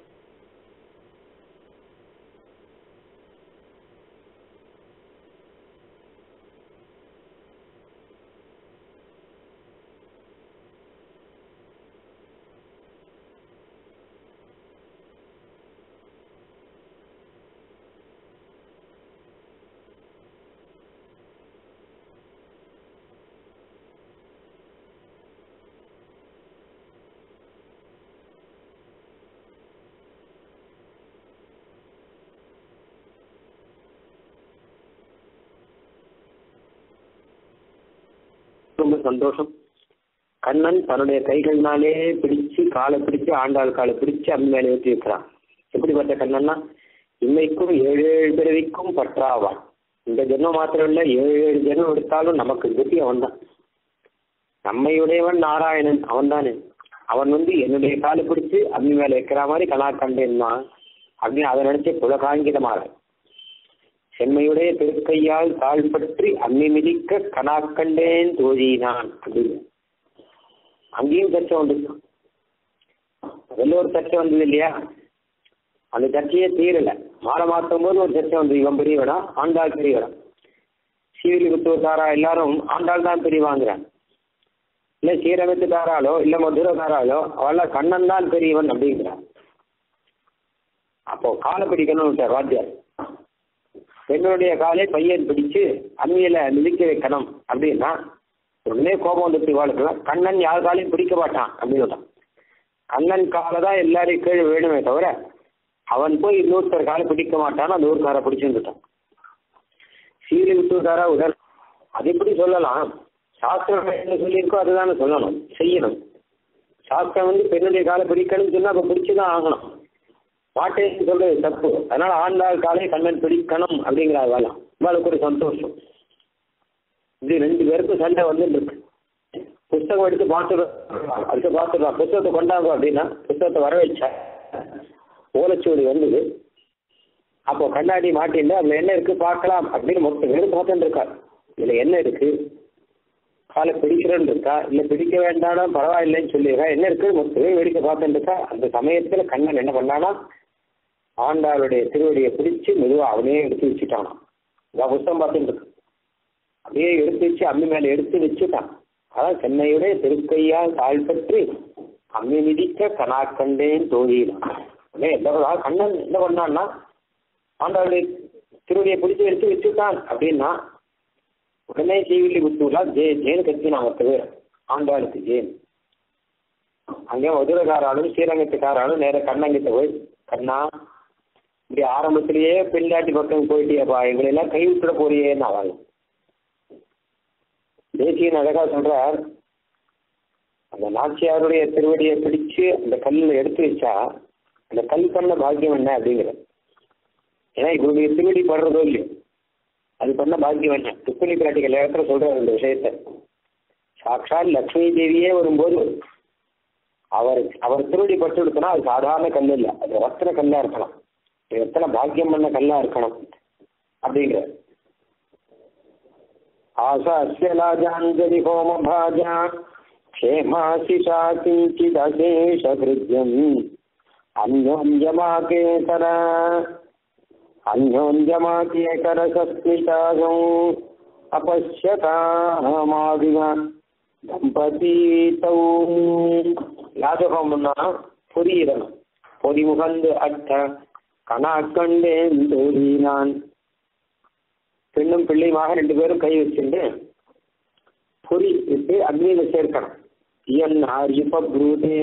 ரொம்ப சந்தோஷம். கண்ணன் தன்னுடைய கைகளினாலே பிடிச்சு காலை பிடிச்சு ஆண்டாள் காலை பிடிச்சு அம்மி மேலே ஏற்றி வைக்கிறான். எப்படிப்பட்ட கண்ணன்னா? இன்னைக்கும் ஏழு ஏழு பிறவிக்கும் பற்றாவான். இந்த ஜென்மம் மாத்திரம் இல்ல ஏழு ஏழு ஜென்மம் எடுத்தாலும் நமக்கு கதி அவன் தான் நம்மையுடையவன் நாராயணன் அவன் தானே அவன் வந்து என்னுடைய காலை பிடிச்சு அம்மி மேல வைக்கிற மாதிரி கலா கண்டேன்னா அப்படின்னு அதை நினைச்சு புலகாங்கிதமாக செம்மையுடைய பெருக்கையால் தாழ் பற்றி அம்மி மிதிக்க கணாக்கண்டேன் தோழினான் அப்படின்னு. அங்கேயும் சர்ச்சை வந்துருக்கு அதில் ஒரு சர்ச்சை வந்தது இல்லையா? அந்த சர்ச்சையே தீரல. மாலை மாற்றும் போது ஒரு சர்ச்சை வந்து இவன் பெரியவனா ஆண்டாள் பெரியவனா சீவிலிபுத்தூர்காரா எல்லாரும் ஆண்டாள் தான் பெரியவாங்கிறான் இல்லை சீரமைத்துக்காராலோ இல்லை மதுரக்காராலோ அவெல்லாம் கண்ணன் தான் பெரியவன் அப்படிங்கிறான் அப்போ காலை பிடிக்கணும்னு வாத்தியார். பெண்ணுடைய காலை பையன் பிடிச்சு அம்மியில மிதிக்க வைக்கணும் அப்படின்னா உடனே கோபம் வந்துட்டு வாழ்க்கலாம். கண்ணன் யார் காலையும் பிடிக்க மாட்டான் அப்படின்னு கண்ணன் காலை தான் எல்லாரையும் கீழே வேணுமே தவிர அவன் போய் இன்னொருத்தர் காலை பிடிக்க மாட்டான் அந்த ஊருக்காரை பிடிச்சிருந்துட்டான் சீரி விட்டுக்காரா உடல்? அது எப்படி சொல்லலாம்? சாஸ்திரம் என்ன சொல்லியிருக்கோ அதுதானே சொல்லணும். செய்யணும். சாஸ்திரம் வந்து பெண்ணுடைய காலை பிடிக்கணும்னு சொன்னா அப்ப பிடிச்சுதான் ஆகணும். மாட்டேன்னு சொல்றது தப்பு. அதனால ஆண்டாள் காலை கண்ணன் பிடிக்கணும் அப்படிங்கிற வேலை இவாளுக்கு ஒரு சந்தோஷம். இது ரெண்டு பேருக்கும் சண்டை வந்துட்டு இருக்கு. புஸ்தகம் எடுத்து பார்த்துடும் அடுத்து பார்த்துடலாம். புஸ்தகத்தை கொண்டாங்க அப்படின்னா புஸ்தகத்தை வர வச்சா ஓலைச்சுவடி வந்தது. அப்போ கண்ணாடி மாட்டில அதுல என்ன இருக்கு பார்க்கலாம் அப்படின்னு மொத்த பேரும் பார்த்துட்டு இருக்கா இதுல என்ன இருக்கு? காலை பிடிக்கிறேன்னு இருக்கா? இல்ல பிடிக்க வேண்டாம் பரவாயில்லைன்னு சொல்லியிருக்கா என்ன இருக்கு? மொத்த பேர் வேடிக்கை பார்த்துட்டு இருக்கா? அந்த சமயத்துல கண்ணன் என்ன பண்ணானா ஆண்டாளுடைய திருவடியை பிடிச்சு மெதுவாக அவனே எடுத்து வச்சுட்டானா இதான் புஸ்தகம் பார்த்துட்டு இருக்கு அப்படியே எடுத்து வச்சு அம்மி மேலே எடுத்து வச்சுட்டான். அதான் சென்னையுடைய திருக்கையால் தாழ் பற்றி அம்மி மிதிக்க கனாக்கண்டேன் தோழியினான் என்ன கண்ணன் என்ன பண்ணான்னா ஆண்டாளுடைய திருவடியை பிடிச்சி எடுத்து வச்சுட்டான் அப்படின்னா உடனே சீவிலி விட்டுலாம் ஜே ஜேன் கட்சி நான் பேர். ஆண்டாளுக்கு ஜேன். அங்கே மதுரக்காராலும் ஸ்ரீரங்கத்துக்காராலும் நேர கண்ணங்கிட்ட போய் கண்ணா இப்படி ஆரம்பத்திலேயே பெண்டாட்டி பக்கம் போயிட்டியப்பா. எங்களை எல்லாம் கைவிட்டுட போறியேன்னு ஆவாங்க தேசியன் அழகா சொல்றார் அந்த நாச்சியாருடைய திருவடியை பிடிச்சு அந்த கல்லில் எடுத்து வச்சா அந்த கல் பண்ண பாக்கியம் என்ன அப்படிங்கிற. ஏன்னா இவருடைய திருவடி படுறதோ இல்லையோ. அது பண்ண பாக்கியம் என்ன? துப்பணி பிராட்டிகள் இடத்துல சொல்றாரு இந்த விஷயத்த. சாட்சாத் லக்ஷ்மி தேவியே வரும்போது அவர் அவர் திருவடி பட்டு எடுக்கணும் அது சாதாரண கல் இல்லை. அது ரத்தன கல்லா இருக்கலாம். எத்தனை பாக்கியம் பண்ண கல்லா இருக்கணும் அப்படிங்கிற ஆசாஸ்யலாஜாஞ்சலி ஹோம பாஜா ക്ഷേമാശിഷാ കിഞ്ചിദശേഷഭൃജ്യം അന്യോന്യമാകേതര അന്യോന്യമാകേതരസസ്മിതാഗം അപശ്യതാമാവിക ദമ്പതീതൗ യാജഹോമം പൊരിയിടണം പൊരി മുഖന്ത് അട്ട அட்ட கணாக்கண்டேன் தோழினான் பெண்ணும் பிள்ளையுமாக ரெண்டு பேரும் கை வச்சுட்டு பொறி விட்டு அக்னியில சேர்க்கணும். இயன் ஆர்யுபப்ரூதே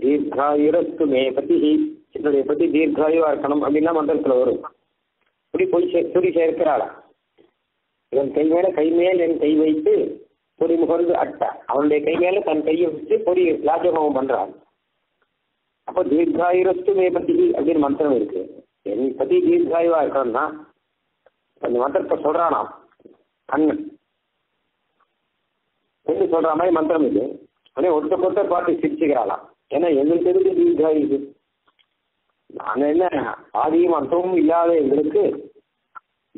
தீர்காயுரஸ்து மே பதி என்னுடைய பத்தி தீர்காயுவா இருக்கணும் அப்படின்னா மந்திரத்துல வரும். இப்படி போய் சே சேர்க்கிறாளா? இவன் கை மேல கை மேல் என் கை வைத்து பொறி முகர்ந்து அட்ட. அவனுடைய கை மேல தன் கையை வச்சு பொறி ராஜபவம் பண்றான். அப்போ தீர்காயுரஸ்து மே பத்தி அப்படின்னு மந்திரம் இருக்கு. என் பத்தி தீர்காயுவா இருக்கணும்னா அந்த மந்திரத்தை சொல்றானாம். கண்ணன் என்று சொல்ற மாதிரி மந்திரம் இது. உடனே ஒருத்தர் ஒருத்தர் பார்த்து சிரிச்சுக்கிறாளாம். ஏன்னா எங்களுக்கு எதுக்கு தீர்காயு இது? நாங்க என்ன ஆதியும் அர்த்தமும் இல்லாத எங்களுக்கு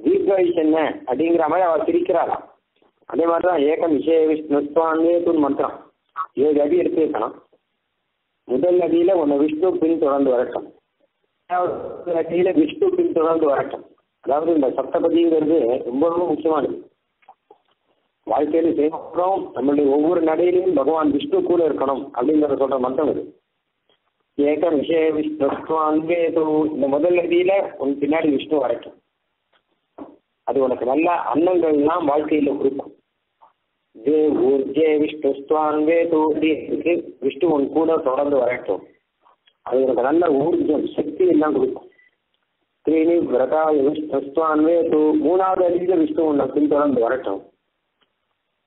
தீர்காயுஷ் என்ன அப்படிங்கிற மாதிரி அவள் சிரிக்கிறாளாம். அதே மாதிரி தான் ஏகம் விஷய விஷ்ணுத்வான்வேதுன்னு மந்திரம். ஏழு அடி எடுத்து வைக்கணும். முதல் அடியில உன்னை விஷ்ணு பின் தொடர்ந்து வரட்டும். கீழே விஷ்ணு பின் தொடர்ந்து வரட்டும். அதாவது இந்த சப்தபதிங்கிறது ரொம்ப ரொம்ப முக்கியமானது. வாழ்க்கையில செய்யணும் நம்மளுடைய ஒவ்வொரு நடையிலையும் பகவான் விஷ்ணு கூட இருக்கணும் அப்படிங்கிறத சொல்ற மந்திரம் இது. ஏக விஷய விஷ்ணுத்வான்வேது இந்த முதல் நதியில உன் பின்னாடி விஷ்ணு வரட்டும் அது உனக்கு நல்ல அன்னங்கள்லாம் வாழ்க்கையில கொடுக்கும். ஜே ஊர்ஜே விஷ்ணுஸ்துவான்வே தூக்கு விஷ்ணு உன் கூட தொடர்ந்து வரட்டும். அது எனக்கு நல்ல ஊர்ஜம் சக்தி எல்லாம் கொடுக்கும். தேனி விரதா விஷ்ணுஸ்துவான்வே மூணாவது அடியில் விஷ்ணு உன்னை பின்தொடர்ந்து வரட்டும்.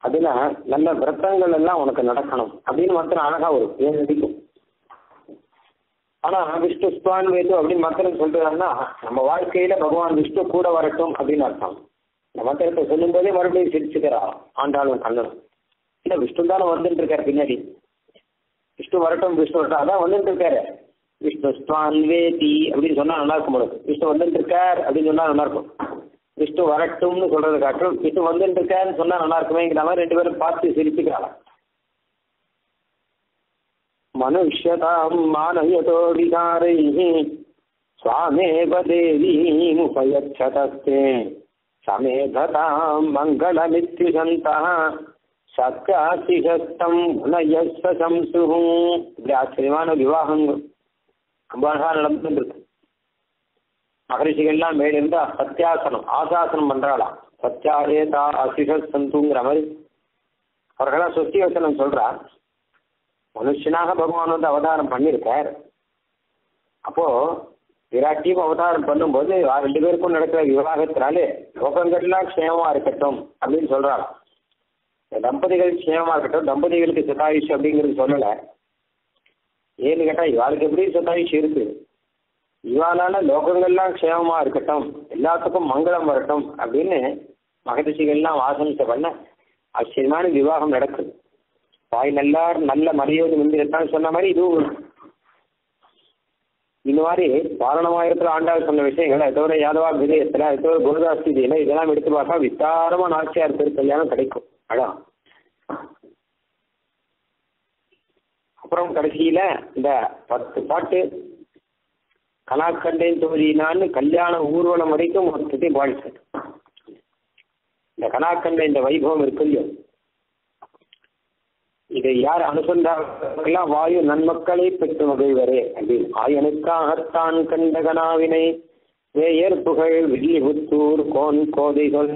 அதுல நல்ல விரதங்கள் எல்லாம் உனக்கு நடக்கணும். அப்படின்னு மாத்திரம் அழகா வரும் ஏன் நடிக்கும் ஆனா விஷ்ணு ஸ்துவான் வேது அப்படின்னு மாத்திரம் சொல்றாங்கன்னா நம்ம வாழ்க்கையில பகவான் விஷ்ணு கூட வரட்டும் அப்படின்னு அர்த்தம். இந்த மந்திரத்தை சொல்லும் போதே மறுபடியும் சிரிச்சுக்கிறா. ஆண்டாளும் கண்ணனும். இல்ல விஷ்ணு தானே வந்துட்டு இருக்காரு பின்னாடி. விஷ்ணு வரட்டும் விஷ்ணு வரட்டும். அதான் வந்துட்டு இருக்காரு. விஷ்ணுஸ்வான் வேதி அப்படின்னு சொன்னா நல்லா இருக்கும் போல. விஷ்ணு வந்துட்டு இருக்கார் அப்படின்னு சொன்னா நல்லா இருக்கும். விஷ்ணு வரட்டும்னு சொல்றதை காட்டும். விஷ்ணு வந்துட்டு இருக்காருன்னு சொன்னா நல்லா இருக்குமேங்கிற மாதிரி ரெண்டு பேரும் பார்த்து சிரிச்சுக்கிறாங்க. மனுஷ்யதாம் மானவியதோ விகாரை சுவாமேவ தேவீமுபயச்சதஸ்தே சமேததாம் மங்களமித்யுசந்தா சத்யாசிஹஸ்தம் குணயஸ்வ சம்சுகும் இப்படி ஆச்சரியமான விவாகங்கள். ரொம்ப அழகா நடந்துருக்கு மகரிஷிகள்லாம் மேலிருந்து சத்தியாசனம் ஆசாசனம் பண்றாளாம். சத்யாரேதா அசிஷஸ் சந்துங்கிற மாதிரி அவர்களாம் சொத்தி வசனம் சொல்றா மனுஷனாக பகவான் வந்து அவதாரம் பண்ணியிருக்கார். அப்போ விராட்டியும் அவதாரம் பண்ணும்போது ரெண்டு பேருக்கும் நடக்கிற விவாகத்தினாலே லோகங்கள்லாம் க்ஷேமமா இருக்கட்டும் அப்படின்னு சொல்றாங்க தம்பதிகள் க்ஷேமமா இருக்கட்டும் தம்பதிகளுக்கு சிதாயுஷ் அப்படிங்கிறது சொல்லலை. ஏன்னு கேட்டால் இவாளுக்கு எப்படி சதாயுஷ் இருக்கு. இவாளால லோகங்கள்லாம் க்ஷேமமாக இருக்கட்டும் எல்லாத்துக்கும் மங்களம் வரட்டும் அப்படின்னு மகதிஷிகள்லாம் வாசனத்தை பண்ண ஆச்சரியமான விவாகம் நடக்குது. தாய் நல்லார் நல்ல மரியாதை முந்திரத்தான் சொன்ன மாதிரி இதுவும் இந்த மாதிரி பாரணமாயிரத்துல ஆண்டாள் சொன்ன விஷயங்கள் அதோட யாதவா விஜயத்துல அதோட தவிர குருதாஸ்தியில இதெல்லாம் எடுத்து பார்த்தா விஸ்தாரமா நாச்சியார் திருக்கல்யாணம் கிடைக்கும். அதான். அப்புறம் கடைசியில இந்த பத்து பாட்டு. கலாக்கண்டேன் தொகுதியினான்னு கல்யாண ஊர்வலம் வரைக்கும் மொத்தத்தையும் பாடிச்சு இந்த கலாக்கண்ட இந்த வைபவம் இருக்கு இல்லையோ இதை யார் அனுசந்தார்கள்லாம் வாயு நன்மக்களை பெற்று மகிழ்வரே. அப்படின்னு ஆயனுக்காகத்தான் கண்ட கனாவினை வேயர் புகழ் வில்லிபுத்தூர் கோன் கோதைகள்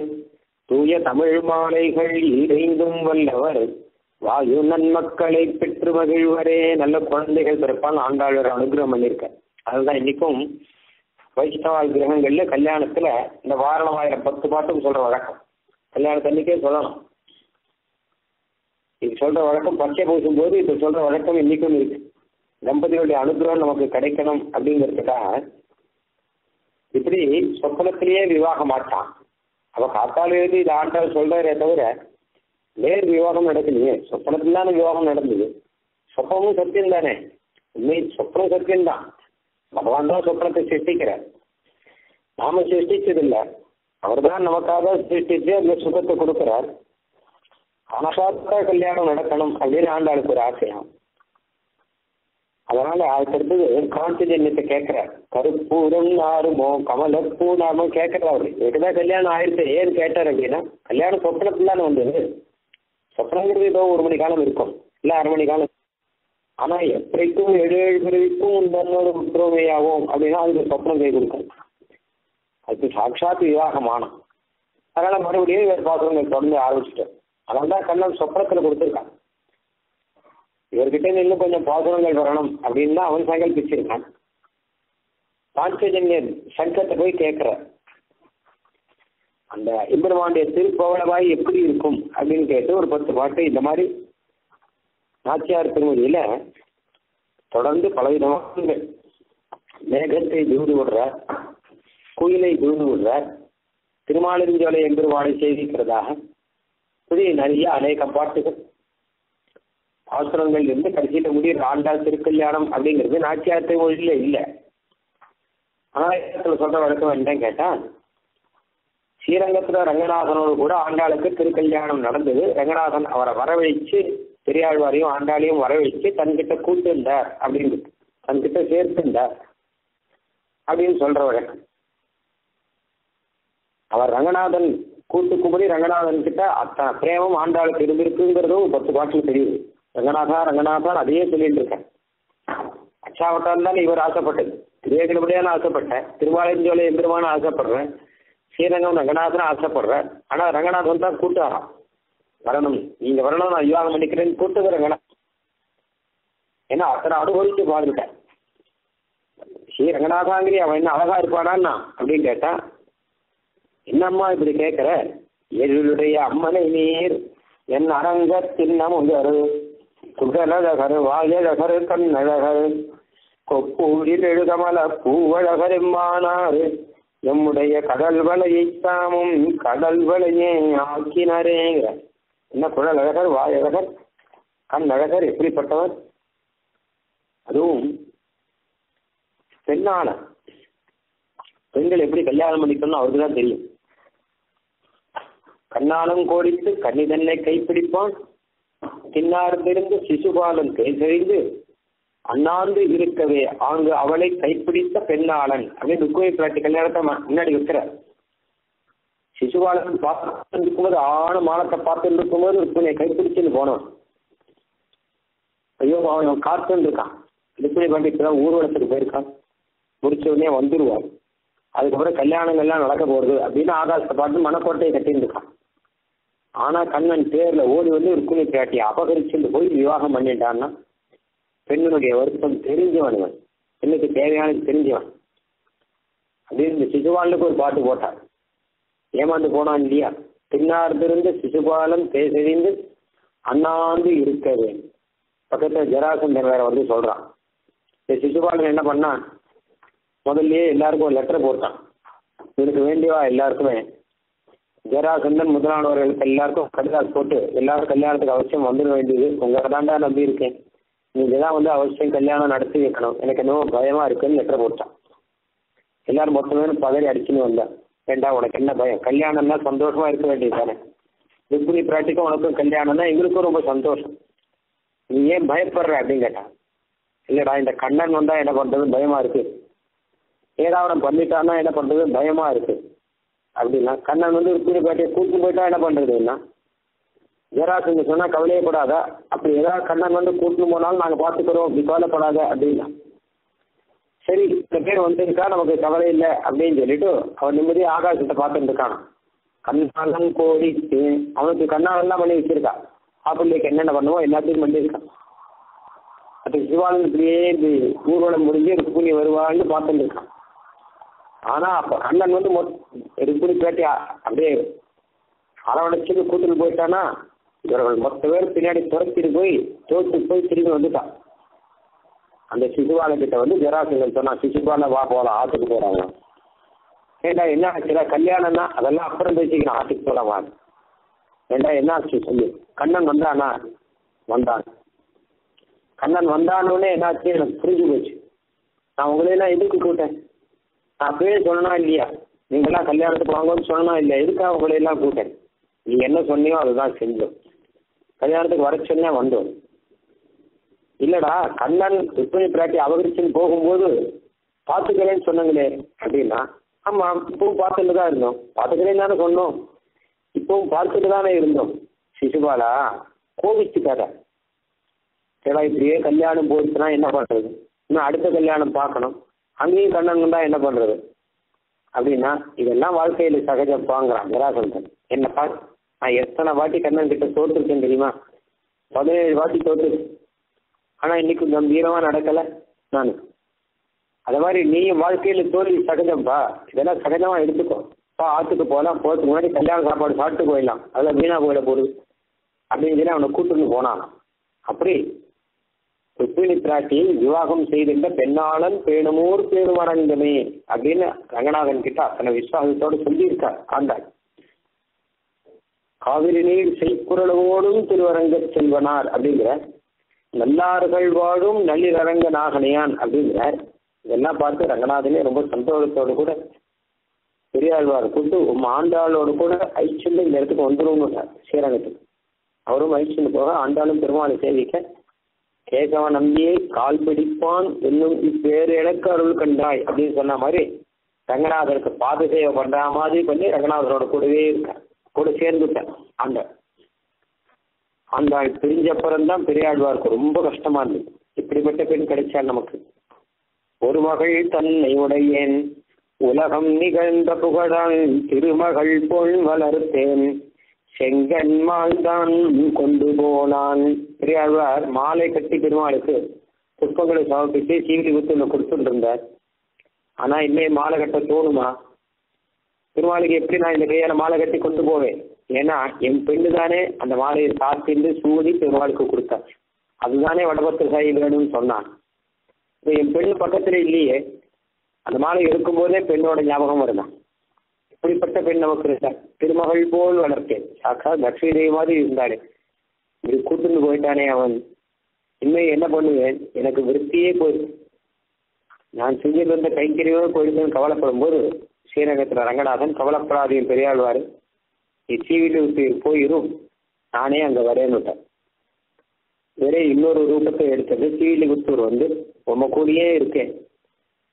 தூய தமிழ் மாலைகள் இறைந்தும் வல்லவர். வாயு நன்மக்களை பெற்று மகிழ்வரே. நல்ல குழந்தைகள் பிறப்பால் ஆண்டாளர் அனுகிரகம் பண்ணியிருக்க அதுதான் இன்னைக்கும் வைஷ்ணவால் கிரகங்கள்ல கல்யாணத்துல இந்த வாரணமாயிரம் பத்து பாட்டும் சொல்ற வழக்கம். கல்யாணத்தன்னைக்கே சொல்லணும். இது சொல்ற வழக்கம் பச்சை பூசும் போது இது சொல்ற வழக்கம் இன்னைக்கும் இருக்கு. தம்பதிகளுடைய அனுகிரகம் நமக்கு கிடைக்கணும் அப்படிங்கிறதுக்காக இப்படி சொப்பனத்திலேயே விவாகம் மாட்டான் அவ காத்தால எழுதி இது ஆண்டாள் சொல்றதே தவிர நேர் விவாகம் நடக்கலையே சொப்பனத்தில் தானே விவாகம் நடந்தது. சொப்பனமும் சத்தியம் தானே? உண்மை சொப்பனம் சத்தியம்தான். பகவான் தான் சொப்பனத்தை சிருஷ்டிக்கிறார். நாம சிருஷ்டிச்சதில்லை. அவர் தான் நமக்காக சிருஷ்டிச்சு அந்த சுகத்தை கொடுக்கிறார். மனசாத்தா கல்யாணம் நடக்கணும் அப்படின்னு ஆண்டாளுக்கு ஒரு ஆசையம். அதனால அடுத்தது கான்சிஜன்யத்தை கேட்கிறார். கருப்பூரம் நாருமோ கமலப்பூ நாமோ கேட்கிறாரு இதுக்குதான் கல்யாணம் ஆயிடுச்சு ஏன்னு கேட்டார் அப்படின்னா கல்யாணம் சொப்னத்துல தானே வந்தது. சொப்னங்கிறது ஏதோ ஒரு மணி காலம் இருக்கும். இல்ல அரை மணி காலம். ஆனா எப்படிக்கும் ஏழு ஏழு பிறவிக்கும் உண்டன்னோட உத்ரோமையாகும் அப்படின்னா அதுக்கு சொப்னம் கை கொடுக்கும். அதுக்கு சாட்சாத் விவாகமானம். அதனால மறுபடியும் இவர் பாத்திரங்கள் தொடர்ந்து ஆரம்பிச்சுட்டார். அதனால தான் கண்ணன் சொப்பனத்தில் கொடுத்துருக்கான். இவர்கிட்ட இன்னும் கொஞ்சம் பாசுரங்கள் வரணும் அப்படின்னு தான் அவன் சங்கல்பிச்சிருக்கான். பாஞ்சஜன்யன் சங்கத்தை போய் கேட்கிற அந்த எம்பெருமானுடைய திருக்கோவலவாய் எப்படி இருக்கும் அப்படின்னு கேட்டு ஒரு பத்து பாட்டு இந்த மாதிரி நாச்சியார் திருமதியில தொடர்ந்து பலவிதமான மேகத்தை தூது விடுறார் குயிலை தூது விடுறார் திருமாலிருஞ்சோலை எம்பெருமானை செய்திக்கிறதாக புதிய நிறைய அநேக பாட்டுகள். பாசுரங்கள் இருந்து கடைசியில முடிகிற ஆண்டாள் திருக்கல்யாணம் அப்படிங்கிறது நாச்சியார் மொழியில இல்லை. ஆனால் சொல்ற வழக்கம் என்னன்னு கேட்டா ஸ்ரீரங்கத்துல ரங்கநாதனோடு கூட ஆண்டாளுக்கு திருக்கல்யாணம் நடந்தது. ரங்கநாதன் அவரை வரவழைச்சு பெரியாழ்வாரையும் ஆண்டாளையும் வரவழைச்சு தன்கிட்ட கூட்டிருந்தார் அப்படின்னு தன்கிட்ட சேர்த்திருந்தார் அப்படின்னு சொல்ற வழக்கம் அவர் ரங்கநாதன் கூட்டுக்கும்படி ரங்கநாதன் கிட்ட அத்தனை பிரேமம் ஆண்டாளுக்கு இருந்திருக்குங்கிறதும் பத்து பாட்டில் தெரியுது. ரங்கநாதா ரங்கநாதான் அதையே சொல்லிட்டு இருக்கேன் அச்சாவட்டம் தான் இவர் ஆசைப்பட்டது. திருவேகனபடியான ஆசைப்பட்டேன். திருவாலஞ்சோலை எம்பெருமான ஆசைப்படுறேன். ஸ்ரீரங்கம் ரங்கநாதன் ஆசைப்படுறேன் ஆனா ரங்கநாதன் தான் கூட்டாராம் வரணும். நீங்க வரணும் நான் விவாகம் பண்ணிக்கிறேன்னு கூட்டுது ரங்கநாத் ஏன்னா அத்தனை அனுபவித்து பாருட்டேன் ஸ்ரீ ரங்கநாதாங்கிரி அவன் என்ன அழகா இருப்பானான்னா அப்படின்னு கேட்டான் என்னம்மா இப்படி கேட்கிற எருளுடைய அம்மனை நீர் என் அரங்கத்தின் நமுகரு குகலழகர் வாயழகரு கண்ணழகரு கொப்பூரில் எழுகமல பூவழகரும் எம்மானார். எம்முடைய கடல் வலையை தாமும் கடல் வலையே ஆக்கினாரேங்கிற என்ன குழலழகர் வாயழகர் கண்ணழகர் எப்படிப்பட்டவர்? அதுவும் பெண்ணான பெண்கள் எப்படி கல்யாணம் பண்ணிக்கணும் அவருக்கு தான் தெரியும். கண்ணாலம் கோடித்து கன்னிதன்னை கைப்பிடிப்பான். தின்னார்ந்திருந்து சிசுபாலன் கைசெறிந்து அண்ணாந்து இருக்கவே அங்கு அவளை கைப்பிடித்த பெண்ணாளன் அப்படின்னு ருக்குவை பிராட்டி கல்யாணத்தை முன்னாடி வைக்கிறார். சிசுபாலன் பார்த்து இருக்கும்போது ஆன மானத்தை பார்த்து இருக்கும்போது ருக்குனை கைப்பிடிச்சுன்னு போனோம் ஐயோ அவன் காத்துன்னு இருக்கான். ருக்குனை பாண்டிக்கு ஊர்வலத்துக்கு போயிருக்கான். முடிச்ச உடனே வந்துருவான் அதுக்கப்புறம் கல்யாணங்கள்லாம் நடக்க போறது அப்படின்னு ஆகாசத்தை பார்த்து மனக்கோட்டையை கட்டியிருந்துருக்கான் ஆனா கண்ணன் பேர்ல ஓடி வந்து ருக்குனி பிராட்டியை அபகரிச்சுட்டு போய் விவாகம் பண்ணிட்டான்னா பெண்ணுடைய வருத்தம் தெரிஞ்சவன் இவன் பெண்ணுக்கு தேவையானது தெரிஞ்சவன். அப்படின்னு இந்த சிசுபாலனுக்கு ஒரு பாட்டு போட்டார் ஏமாந்து போனான் இல்லையா? பின்னார்ந்திருந்து சிசுபாலன் பேசறிந்து அண்ணாந்து இருக்க வேண்டும். பக்கத்துல ஜராசந்தன் வேற வந்து சொல்றான். இந்த சிசுபாலன் என்ன பண்ணான்? முதல்லயே எல்லாருக்கும் ஒரு லெட்டர் போட்டான். இவனுக்கு வேண்டியவா எல்லாருக்குமே? ஜராசந்தன் முதலானவர்களுக்கு எல்லாருக்கும் கடிதாஸ் போட்டு எல்லாரும் கல்யாணத்துக்கு அவசியம் வந்துட வேண்டியது. உங்களை தாண்டா நம்பி இருக்கேன் நீங்க வந்து அவசியம் கல்யாணம் நடத்தி வைக்கணும். எனக்கு இன்னும் பயமா இருக்குன்னு லெட்டர் போட்டான். எல்லாரும் மொத்தமே பதறி அடிச்சுன்னு வந்தேன் ஏண்டா உனக்கு என்ன பயம்? கல்யாணம்னா சந்தோஷமா இருக்க வேண்டியது தானே ருக்மிணி பிராட்டிக்கும் உனக்கும் கல்யாணம்னா எங்களுக்கும் ரொம்ப சந்தோஷம். நீ ஏன் பயப்படுற அப்படின்னு கேட்டான். இல்லடா இந்த கண்ணன் வந்தா என்ன பண்றது பயமா இருக்கு. ஏதாவது பண்ணிட்டான்னா என்ன பண்றது? பயமா இருக்கு. அப்படின்னா கண்ணன் வந்து ருக்மிணி பிராட்டியை கூட்டு போயிட்டா என்ன பண்றதுன்னா ஜெராசுங்க சொன்னா கவலையப்படாத. அப்படி ஏதாவது கண்ணன் வந்து கூட்டணும் போனாலும் நாங்க பாத்துக்கிறோம் அப்படி கவலைப்படாத அப்படின்னா. சரி இந்த பேர் வந்திருக்கா? நமக்கு கவலை இல்லை அப்படின்னு சொல்லிட்டு அவன் நிம்மதியாக ஆகாசத்தை பார்த்துட்டு இருக்கான். கண்ணாலம் கோடி அவனுக்கு கண்ணாலெல்லாம் பண்ணி வச்சிருக்கா. ஆப்பிள்ளைக்கு என்னென்ன பண்ணுவோம் எல்லாத்தையும் பண்ணியிருக்கான் அப்படி சிவானந்த் இப்படியே இப்படி ஊர்வலம் முடிஞ்சு ருக்குனி வருவான்னு பார்த்துட்டு இருக்கான். ஆனா அப்ப கண்ணன் வந்து ருக்குனி பேட்டி அப்படியே அரவணைச்சுட்டு கூட்டிட்டு போயிட்டானா? இவர்கள் மொத்த பேர் பின்னாடி துரத்திட்டு போய் தோத்து போய் திரும்பி வந்துட்டான். அந்த சிசுபால கிட்ட வந்து ஜராசங்கன் சொன்னான் சிசுபால வா போகலாம் ஆற்றுக்கு போறாங்க ஏண்டா என்ன ஆச்சுடா? கல்யாணம்னா? அதெல்லாம் அப்புறம் பேசிக்கலாம் ஆத்துக்கு போலாமா ஏண்டா என்ன ஆச்சு? சொல்லு. கண்ணன் வந்தானா? வந்தான். கண்ணன் வந்தானோடனே என்னாச்சு எனக்கு புரிஞ்சு போச்சு. நான் உங்களையெல்லாம் எதுக்கு கூட்டேன் நான் பேர் சொல்லணும் இல்லையா? நீங்களாம் கல்யாணத்துக்கு வாங்கன்னு சொல்லணும் இல்லையா? எதுக்காக உங்களையெல்லாம் கூட்டேன் நீங்க என்ன சொன்னியோ அதுதான் செஞ்சோம். கல்யாணத்துக்கு வர சொன்னே வந்தோம். இல்லடா கண்ணன் ருக்மிணி பிராட்டி அபகரிச்சுன்னு போகும்போது பார்த்துக்கிறேன்னு சொன்னாங்களே அப்படின்னா ஆமா இப்பவும் பார்த்துட்டு தான் இருந்தோம். பார்த்துக்கிறேன்னு தானே சொன்னோம். இப்பவும் பார்த்துட்டு தானே இருந்தோம். சிசுபாலா கோவிச்சுக்காத ஏடா இப்படியே கல்யாணம் போயிடுச்சுன்னா என்ன பண்றது? இன்னும் அடுத்த கல்யாணம் பார்க்கணும். அங்கேயும் கண்ணன் தான் என்ன பண்றது? அப்படின்னா இதெல்லாம் வாழ்க்கையில சகஜப்பாங்கிறான் என்ன என்னப்பா? நான் எத்தனை வாட்டி கண்ணன் கிட்ட தோத்துருக்கேன் தெரியுமா? பதினேழு வாட்டி தோத்து ஆனா இன்னைக்கு கம்பீரமா நடக்கல நான். அது மாதிரி நீயும் வாழ்க்கையில தோல்வி சகஜம்பா. இதெல்லாம் சகஜமா எடுத்துக்கோ. பா ஆத்துக்கு போகலாம் போறதுக்கு முன்னாடி கல்யாண சாப்பாடு சாப்பிட்டு போயிடலாம். அதெல்லாம் வீணா போயிட போகுது. அப்படின்னு சொல்லி அவனை கூட்டுன்னு போனான். அப்படி ருக்மிணி பிராட்டியை விவாகம் செய்திருந்த பெண்ணாளன் பேணுமோர் பேணுமரங்கமே அப்படின்னு ரங்கநாதன் கிட்ட அத்தனை விசுவாசத்தோடு சொல்லியிருக்கார். ஆண்டாள் காவிரி நீர் செய்குரலோடும் திருவரங்க செல்வனார் அப்படிங்கிற நல்லார்கள் வாழும் நள்ளிரங்க நாகனையான் அப்படிங்கிறார். இதெல்லாம் பார்த்து ரங்கநாதனே ரொம்ப சந்தோஷத்தோடு கூட பெரியாழ்வார் கூட்டு உம் ஆண்டாளோடு கூட ஐச்சல்ல இந்த இடத்துக்கு வந்துருவோங்க ஸ்ரீரங்கத்துக்கு. அவரும் ஐச்சல் போக ஆண்டாளும் பெருமாளை சேவிக்க கேசவ நம்பியை கால் பிடிப்பான் என்னும் இப்பேறு எனக்கு அருள் கண்டாய் அப்படின்னு சொன்ன மாதிரி ரங்கநாதருக்கு பாத சேவை பண்ற மாதிரி பண்ணி ரங்கநாதரோட கூடவே இருக்கார். கூட சேர்ந்துட்டார் ஆண்ட ஆண்டாள் பிரிஞ்சப்புறம் தான் பெரியாழ்வாருக்கு ரொம்ப கஷ்டமா இருந்தது. இப்படிப்பட்ட பெண் கிடைச்சா நமக்கு. ஒரு மகள் தன்னை உடையேன் உலகம் நிகழ்ந்த புகழான் திருமகள் போல் வளர்த்தேன். செங்கன்மால் தான் கொண்டு போனான். பெரியாழ்வார் மாலை கட்டி பெருமாளுக்கு புஷ்பங்களை சமர்ப்பித்து சீவிரி குத்துல கொடுத்துட்டு இருந்தார். ஆனா இன்னே மாலை கட்ட தோணுமா? திருமாளுக்கு எப்படி நான் இந்த கையால மாலை கட்டி கொண்டு போவேன்? ஏன்னா என் பெண்ணு தானே அந்த மாலையை சாத்திட்டு சூடி பெருமாளுக்கு கொடுத்தார். அதுதானே வடபத்திர சாயில் வேணும்னு சொன்னான். இப்போ என் பெண்ணு பக்கத்துல இல்லையே. அந்த மாலை எடுக்கும்போதே பெண்ணோட ஞாபகம் வருதான் இப்படிப்பட்ட பெண் நமக்கு இருந்தார் திருமகள் போல் வளர்த்தேன். சாக்கா லட்சுமி தேவி மாதிரி இருந்தாரு இப்படி கூட்டுன்னு போயிட்டானே அவன். இனிமே என்ன பண்ணுவேன்? எனக்கு விருத்தியே போயிடுச்சு நான் செஞ்சுட்டு வந்த கைங்கரியமே போயிடுச்சுன்னு கவலைப்படும் போது ஸ்ரீரங்கத்தில் ரங்கநாதன் கவலப்படாதையும் பெரியாழ்வார். நீ சீவிட்டு போயிரும் நானே அங்கே வரேன்னு விட்டேன். வேற இன்னொரு ரூபத்தை எடுத்தது சீவிலிபுத்தூர் வந்து உம்ம கூடயே இருக்கேன்.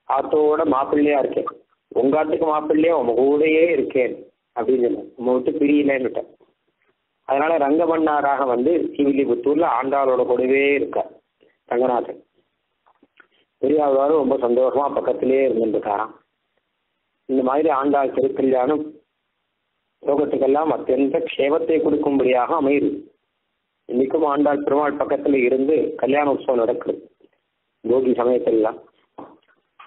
ஆத்தோட மாப்பிள்ளையா இருக்கேன். உங்க ஆத்துக்கு மாப்பிள்ளையா உங்க கூடயே இருக்கேன். அப்படின்னு சொன்னேன். உங்க விட்டு பிரியலன்னுட்டேன் அதனால ரங்கமன்னாராக வந்து சீவிலிபுத்தூர்ல ஆண்டாளோட கூடவே இருக்கார் ரங்கநாதன். பெரியாழ்வாரும் ரொம்ப சந்தோஷமா பக்கத்திலே இருந்துருக்காராம். இந்த மாதிரி ஆண்டாள் திருக்கல்யாணம் லோகத்துக்கெல்லாம் அத்தியந்த க்ஷேமத்தை கொடுக்கும்படியாக அமையுது. இன்னைக்கும் ஆண்டாள் பெருமாள் பக்கத்துல இருந்து கல்யாண உற்சவம் நடக்குது. போகி சமயத்திலாம்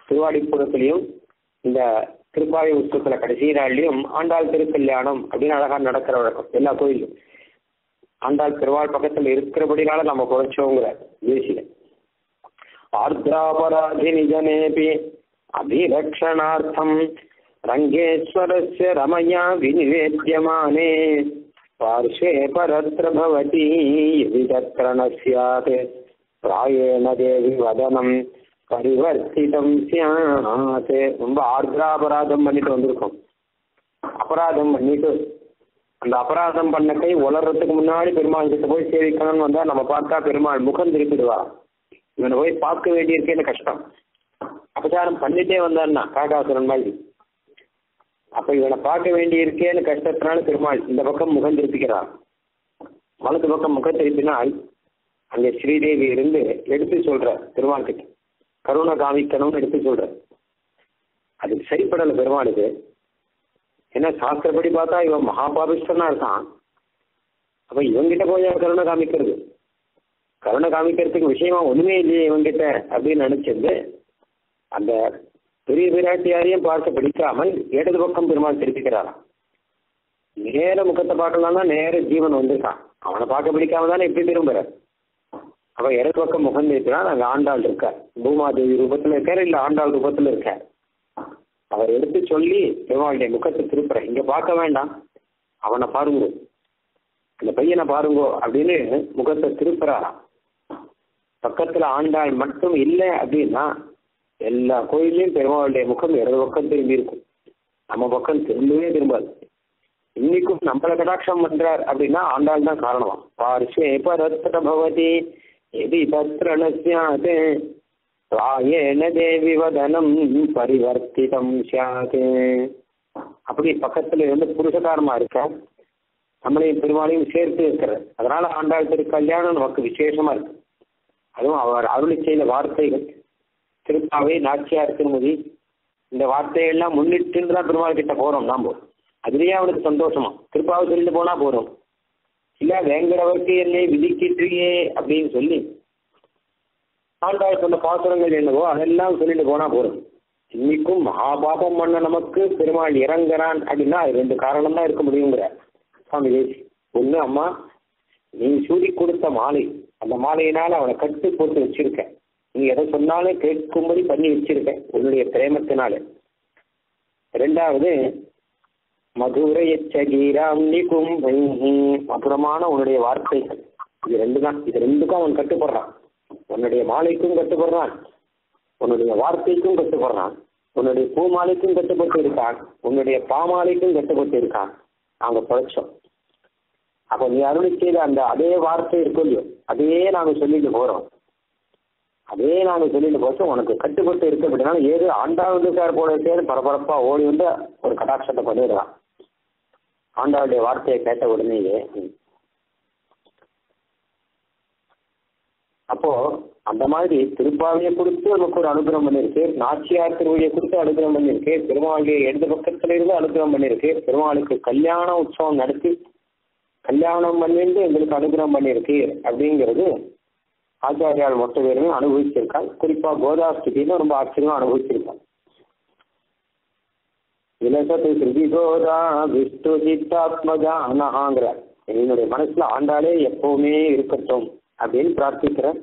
திருவாடிப்புறத்திலையும் இந்த திருப்பாவை உற்சவத்துல கடைசி நாள்லயும் ஆண்டாள் திருக்கல்யாணம் அப்படின்னு அழகா நடக்கிற வழக்கம். எல்லா கோயிலும். ஆண்டாள் பெருமாள் பக்கத்துல இருக்கிறபடினால நம்ம குறைச்சோங்கிற தேசிய ஆர்திராபராதி நிஜனேபி அபிலக்ஷணார்த்தம் ரங்கேஸ்வரஸ்ய ரமயா விநிவேத்தியமானே பார்ஷே பரத்ர பவதி யதி தத்ர ந பிராயேண தேவி வதனம் பரிவர்த்திதம் சியாத் ரொம்ப ஆர்திரா அபராதம் பண்ணிட்டு வந்திருக்கோம். அபராதம் பண்ணிட்டு அந்த அபராதம் பண்ண கை உலர்றதுக்கு முன்னாடி பெருமாள் கிட்ட போய் சேவிக்கணும்னு வந்தா நம்ம பார்த்தா பெருமாள் முகம் திருப்பிடுவா. இவனை போய் பார்க்க வேண்டியிருக்கேன்னு கஷ்டம். அபசாரம் பண்ணிட்டே வந்தான்னா காகாசுரன் மாதிரி. அப்ப இவனை பார்க்க வேண்டியிருக்கேன்னு கஷ்டத்தினால பெருமாள் இந்த பக்கம் முகம் திருப்பிக்கிறார். வலது பக்கம் முகம் திருப்பினால் அங்கே ஸ்ரீதேவி இருந்து எடுத்து சொல்ற பெருமாள் கிட்ட. கருணை காமிக்கணும்னு எடுத்து சொல்ற அது சரிப்படல பெருமாளுக்கு ஏன்னா சாஸ்திரப்படி பார்த்தா இவன் மகாபாபிஷ்டனா இருக்கான். அப்ப இவங்கிட்ட போய் கருணை காமிக்கிறது. கருணை காமிக்கிறதுக்கு விஷயமா ஒண்ணுமே இல்லையே இவங்கிட்ட அப்படின்னு நினைச்சிருந்து அந்த பெரிய பிராட்டியாரையும் பார்த்து பிடிக்காமல் இடது பக்கம் பெருமாள் திருப்பிக்கிறாராம் நேர முகத்தை பார்க்கலாம் தான் நேர ஜீவன் வந்திருக்கான். அவனை பார்க்க பிடிக்காம தானே எப்படி திரும்புற? அவன் இடது பக்கம் முகம் திருப்பினா அங்கே ஆண்டாள் இருக்கார். பூமாதேவி ரூபத்தில் இருக்கார் இல்லை ஆண்டாள் ரூபத்தில் இருக்கார். அவர் எடுத்து சொல்லி பெருமாளுடைய முகத்தை திருப்புற. இங்க பார்க்க வேண்டாம். அவனை பாருங்க. அந்த பையனை பாருங்கோ அப்படின்னு முகத்தை திருப்புறாராம். பக்கத்துல ஆண்டாள் மட்டும் இல்லை அப்படின்னா எல்லா கோயிலையும் பெருமாளுடைய முகம் இடது பக்கம் திரும்பி இருக்கும். நம்ம பக்கம் திரும்பவே திரும்பாது. இன்னைக்கும் நம்மள கடாட்சம் பண்றார் அப்படின்னா ஆண்டாள் தான் காரணமா. பார்ஷே பரத்ர பவதி எதி தத்ர நசியாத் ராயேன தேவி வதனம் பரிவர்த்திதம் சியாத் அப்படி பக்கத்துல இருந்து புருஷகாரமா இருக்க நம்மளையும் பெருமாளையும் சேர்த்து இருக்கிறார் அதனால ஆண்டாள் திருக்கல்யாணம் நமக்கு விசேஷமா இருக்கு. அதுவும் அவர் அருளி செய்த வார்த்தைகள். திருப்பாவை நாச்சியார் திருமதி இந்த வார்த்தையெல்லாம் முன்னிட்டு தான் பெருமாள் கிட்ட போறோம் நாம. அதுலேயே அவனுக்கு சந்தோஷமா. திருப்பாவை சொல்லிட்டு போனா போறோம் இல்ல வேங்கடவர்க்கு என்னை விதிக்கிட்டுயே அப்படின்னு சொல்லி ஆண்டாள் சொன்ன பாசுரங்கள் என்னவோ அதெல்லாம் சொல்லிட்டு போனா போறோம் இன்னைக்கும் மகாபாபம் பண்ண நமக்கு பெருமாள் இறங்குறான் அப்படின்னா ரெண்டு காரணம் தான் இருக்க முடியுங்கிற. சுவாமி தேசி ஒண்ணு அம்மா நீ சூடி கொடுத்த மாலை. அந்த மாலையினால் அவனை கட்டு போட்டு வச்சிருக்கேன் நீ எதை சொன்னாலும் கேட்கும்படி பண்ணி வச்சிருக்கேன் உன்னுடைய பிரேமத்தினால. ரெண்டாவது மதுரையச்சகீராம் நிகும் மதுரமான உன்னுடைய வார்த்தைகள் இது ரெண்டு தான் இது ரெண்டுக்கும் அவன் கட்டுப்படுறான். உன்னுடைய மாலைக்கும் கட்டுப்படுறான். உன்னுடைய வார்த்தைக்கும் கட்டுப்படுறான். உன்னுடைய பூமாலைக்கும் கட்டுப்பட்டு இருக்கான் உன்னுடைய பாமாலைக்கும் கட்டுப்பட்டு இருக்கான் நாங்கள் புழைச்சோம் அப்போ நீ அருளி செய்த அந்த அதே வார்த்தை இருக்கும் இல்லையோ? அதையே நாங்கள் சொல்லிட்டு போகிறோம் அதே நாங்க சொல்லிட்டு போச்சோம் உனக்கு கட்டுப்பட்டு இருக்கு அப்படின்னா ஏது ஆண்டாவது சார் போல சேர்ந்து பரபரப்பா ஓடி வந்து ஒரு கடாட்சத்தை பண்ணிடுறான் ஆண்டாவுடைய வார்த்தையை கேட்ட உடனேயே அப்போ அந்த மாதிரி திருப்பாவையை கொடுத்து நமக்கு ஒரு அனுகிரகம் பண்ணிருக்கு நாச்சியார் திருவழியை கொடுத்து அனுகிரகம் பண்ணிருக்கு பெருமாளுடைய இடது பக்கத்துல இருந்து அனுகிரகம் பண்ணிருக்கு பெருமாளுக்கு கல்யாண உற்சவம் நடத்தி கல்யாணம் பண்ணிட்டு எங்களுக்கு அனுகிரகம் பண்ணிருக்கு அப்படிங்கிறது ஆச்சாரியால் மொத்த பேருமே அனுபவிச்சிருக்காள் குறிப்பா கோதாஸ்தின்னு ரொம்ப ஆச்சரியமா அனுபவிச்சிருக்காள் விலசத்து ஸ்ருதி கோதா விஷ்ணு சித்தாத்மஜா அனஹாங்கிற என்னுடைய மனசுல ஆண்டாலே எப்பவுமே இருக்கட்டும் அப்படின்னு பிரார்த்திக்கிறேன்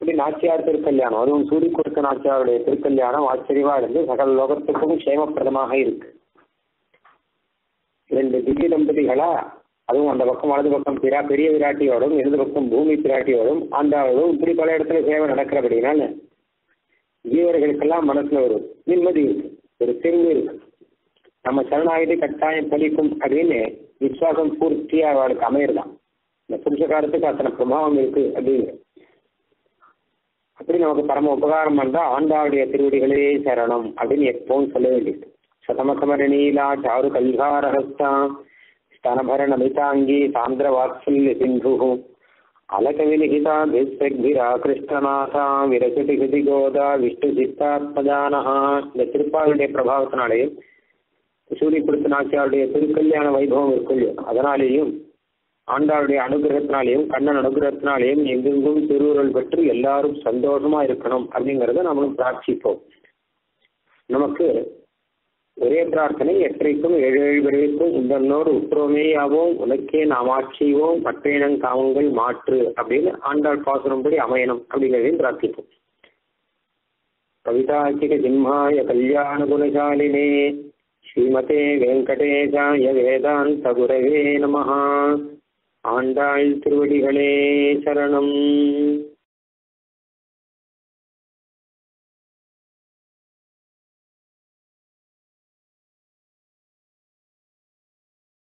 இப்படி நாச்சியார் திருக்கல்யாணம் அதுவும் சூரிய கொடுத்த நாச்சியாருடைய திருக்கல்யாணம் ஆச்சரியமா இருந்து சகல லோகத்துக்கும் சேமப்பிரதமாக இருக்கு. ரெண்டு திவ்ய தம்பதிகளா அதுவும் அந்த பக்கம் வலது பக்கம் பிரா பெரிய விராட்டியோடும் இடது பக்கம் பூமி பிராட்டியோடும் ஆண்டாவதும் இப்படி பல இடத்துல சேவை நடக்கிறபடினால ஜீவர்களுக்கெல்லாம் மனசுல ஒரு நிம்மதி ஒரு தெளிவு இருக்கு. நம்ம சரணாகிட்டு கட்டாயம் பலிக்கும் அப்படின்னு விசுவாசம் பூர்த்தியா அவளுக்கு அமையறதான் இந்த புருஷகாரத்துக்கு அத்தனை பிரபாவம் இருக்கு அப்படின்னு. அப்படி நமக்கு பரம உபகாரம் பண்றா ஆண்டாவுடைய திருவடிகளே சரணம் அப்படின்னு எப்பவும் சொல்ல வேண்டியது. சதமகமர நீலா சாரு கல்காரஹஸ்தா स्तनभरणमिताङ्गी सान्द्रवात्सल्य सिन्धुः अलकविलिखिता भिस्पग्भिरा கிருஷ்ணநாதா விரசதி ஹிருதி கோதா விஷ்ணு சித்தாத்மஜானஹா இந்த திருப்பாவுடைய பிரபாவத்தினாலேயும் சூரியப்படுத்த நாச்சியாருடைய திருக்கல்யாண வைபவம் இருக்கும் இல்லையோ அதனாலேயும் ஆண்டாளுடைய அனுகிரகத்தினாலேயும் கண்ணன் அனுகிரகத்தினாலேயும் எங்கெங்கும் திருவுருள் பெற்று எல்லாரும் சந்தோஷமா இருக்கணும் அப்படிங்கிறத நம்மளும் பிரார்த்திப்போம் நமக்கு ஒரே பிரார்த்தனை எற்றைக்கும் ஏழு ஏழு பிறவிக்கும் உடனோடு உற்றோமேயாவோம் உனக்கே நாம் ஆட்சிவோம் மற்றேனங் காமங்கள் மாற்று அப்படின்னு ஆண்டாள் பாசுரம்படி அமையணும் அப்படிங்கிறதையும் பிரார்த்திப்போம். கவிதாச்சிக சிம்ஹாய கல்யாண குணசாலினே ஸ்ரீமதே வெங்கடேசாய வேதாந்த குரவே நமஹா. ஆண்டாள் திருவடிகளே சரணம்.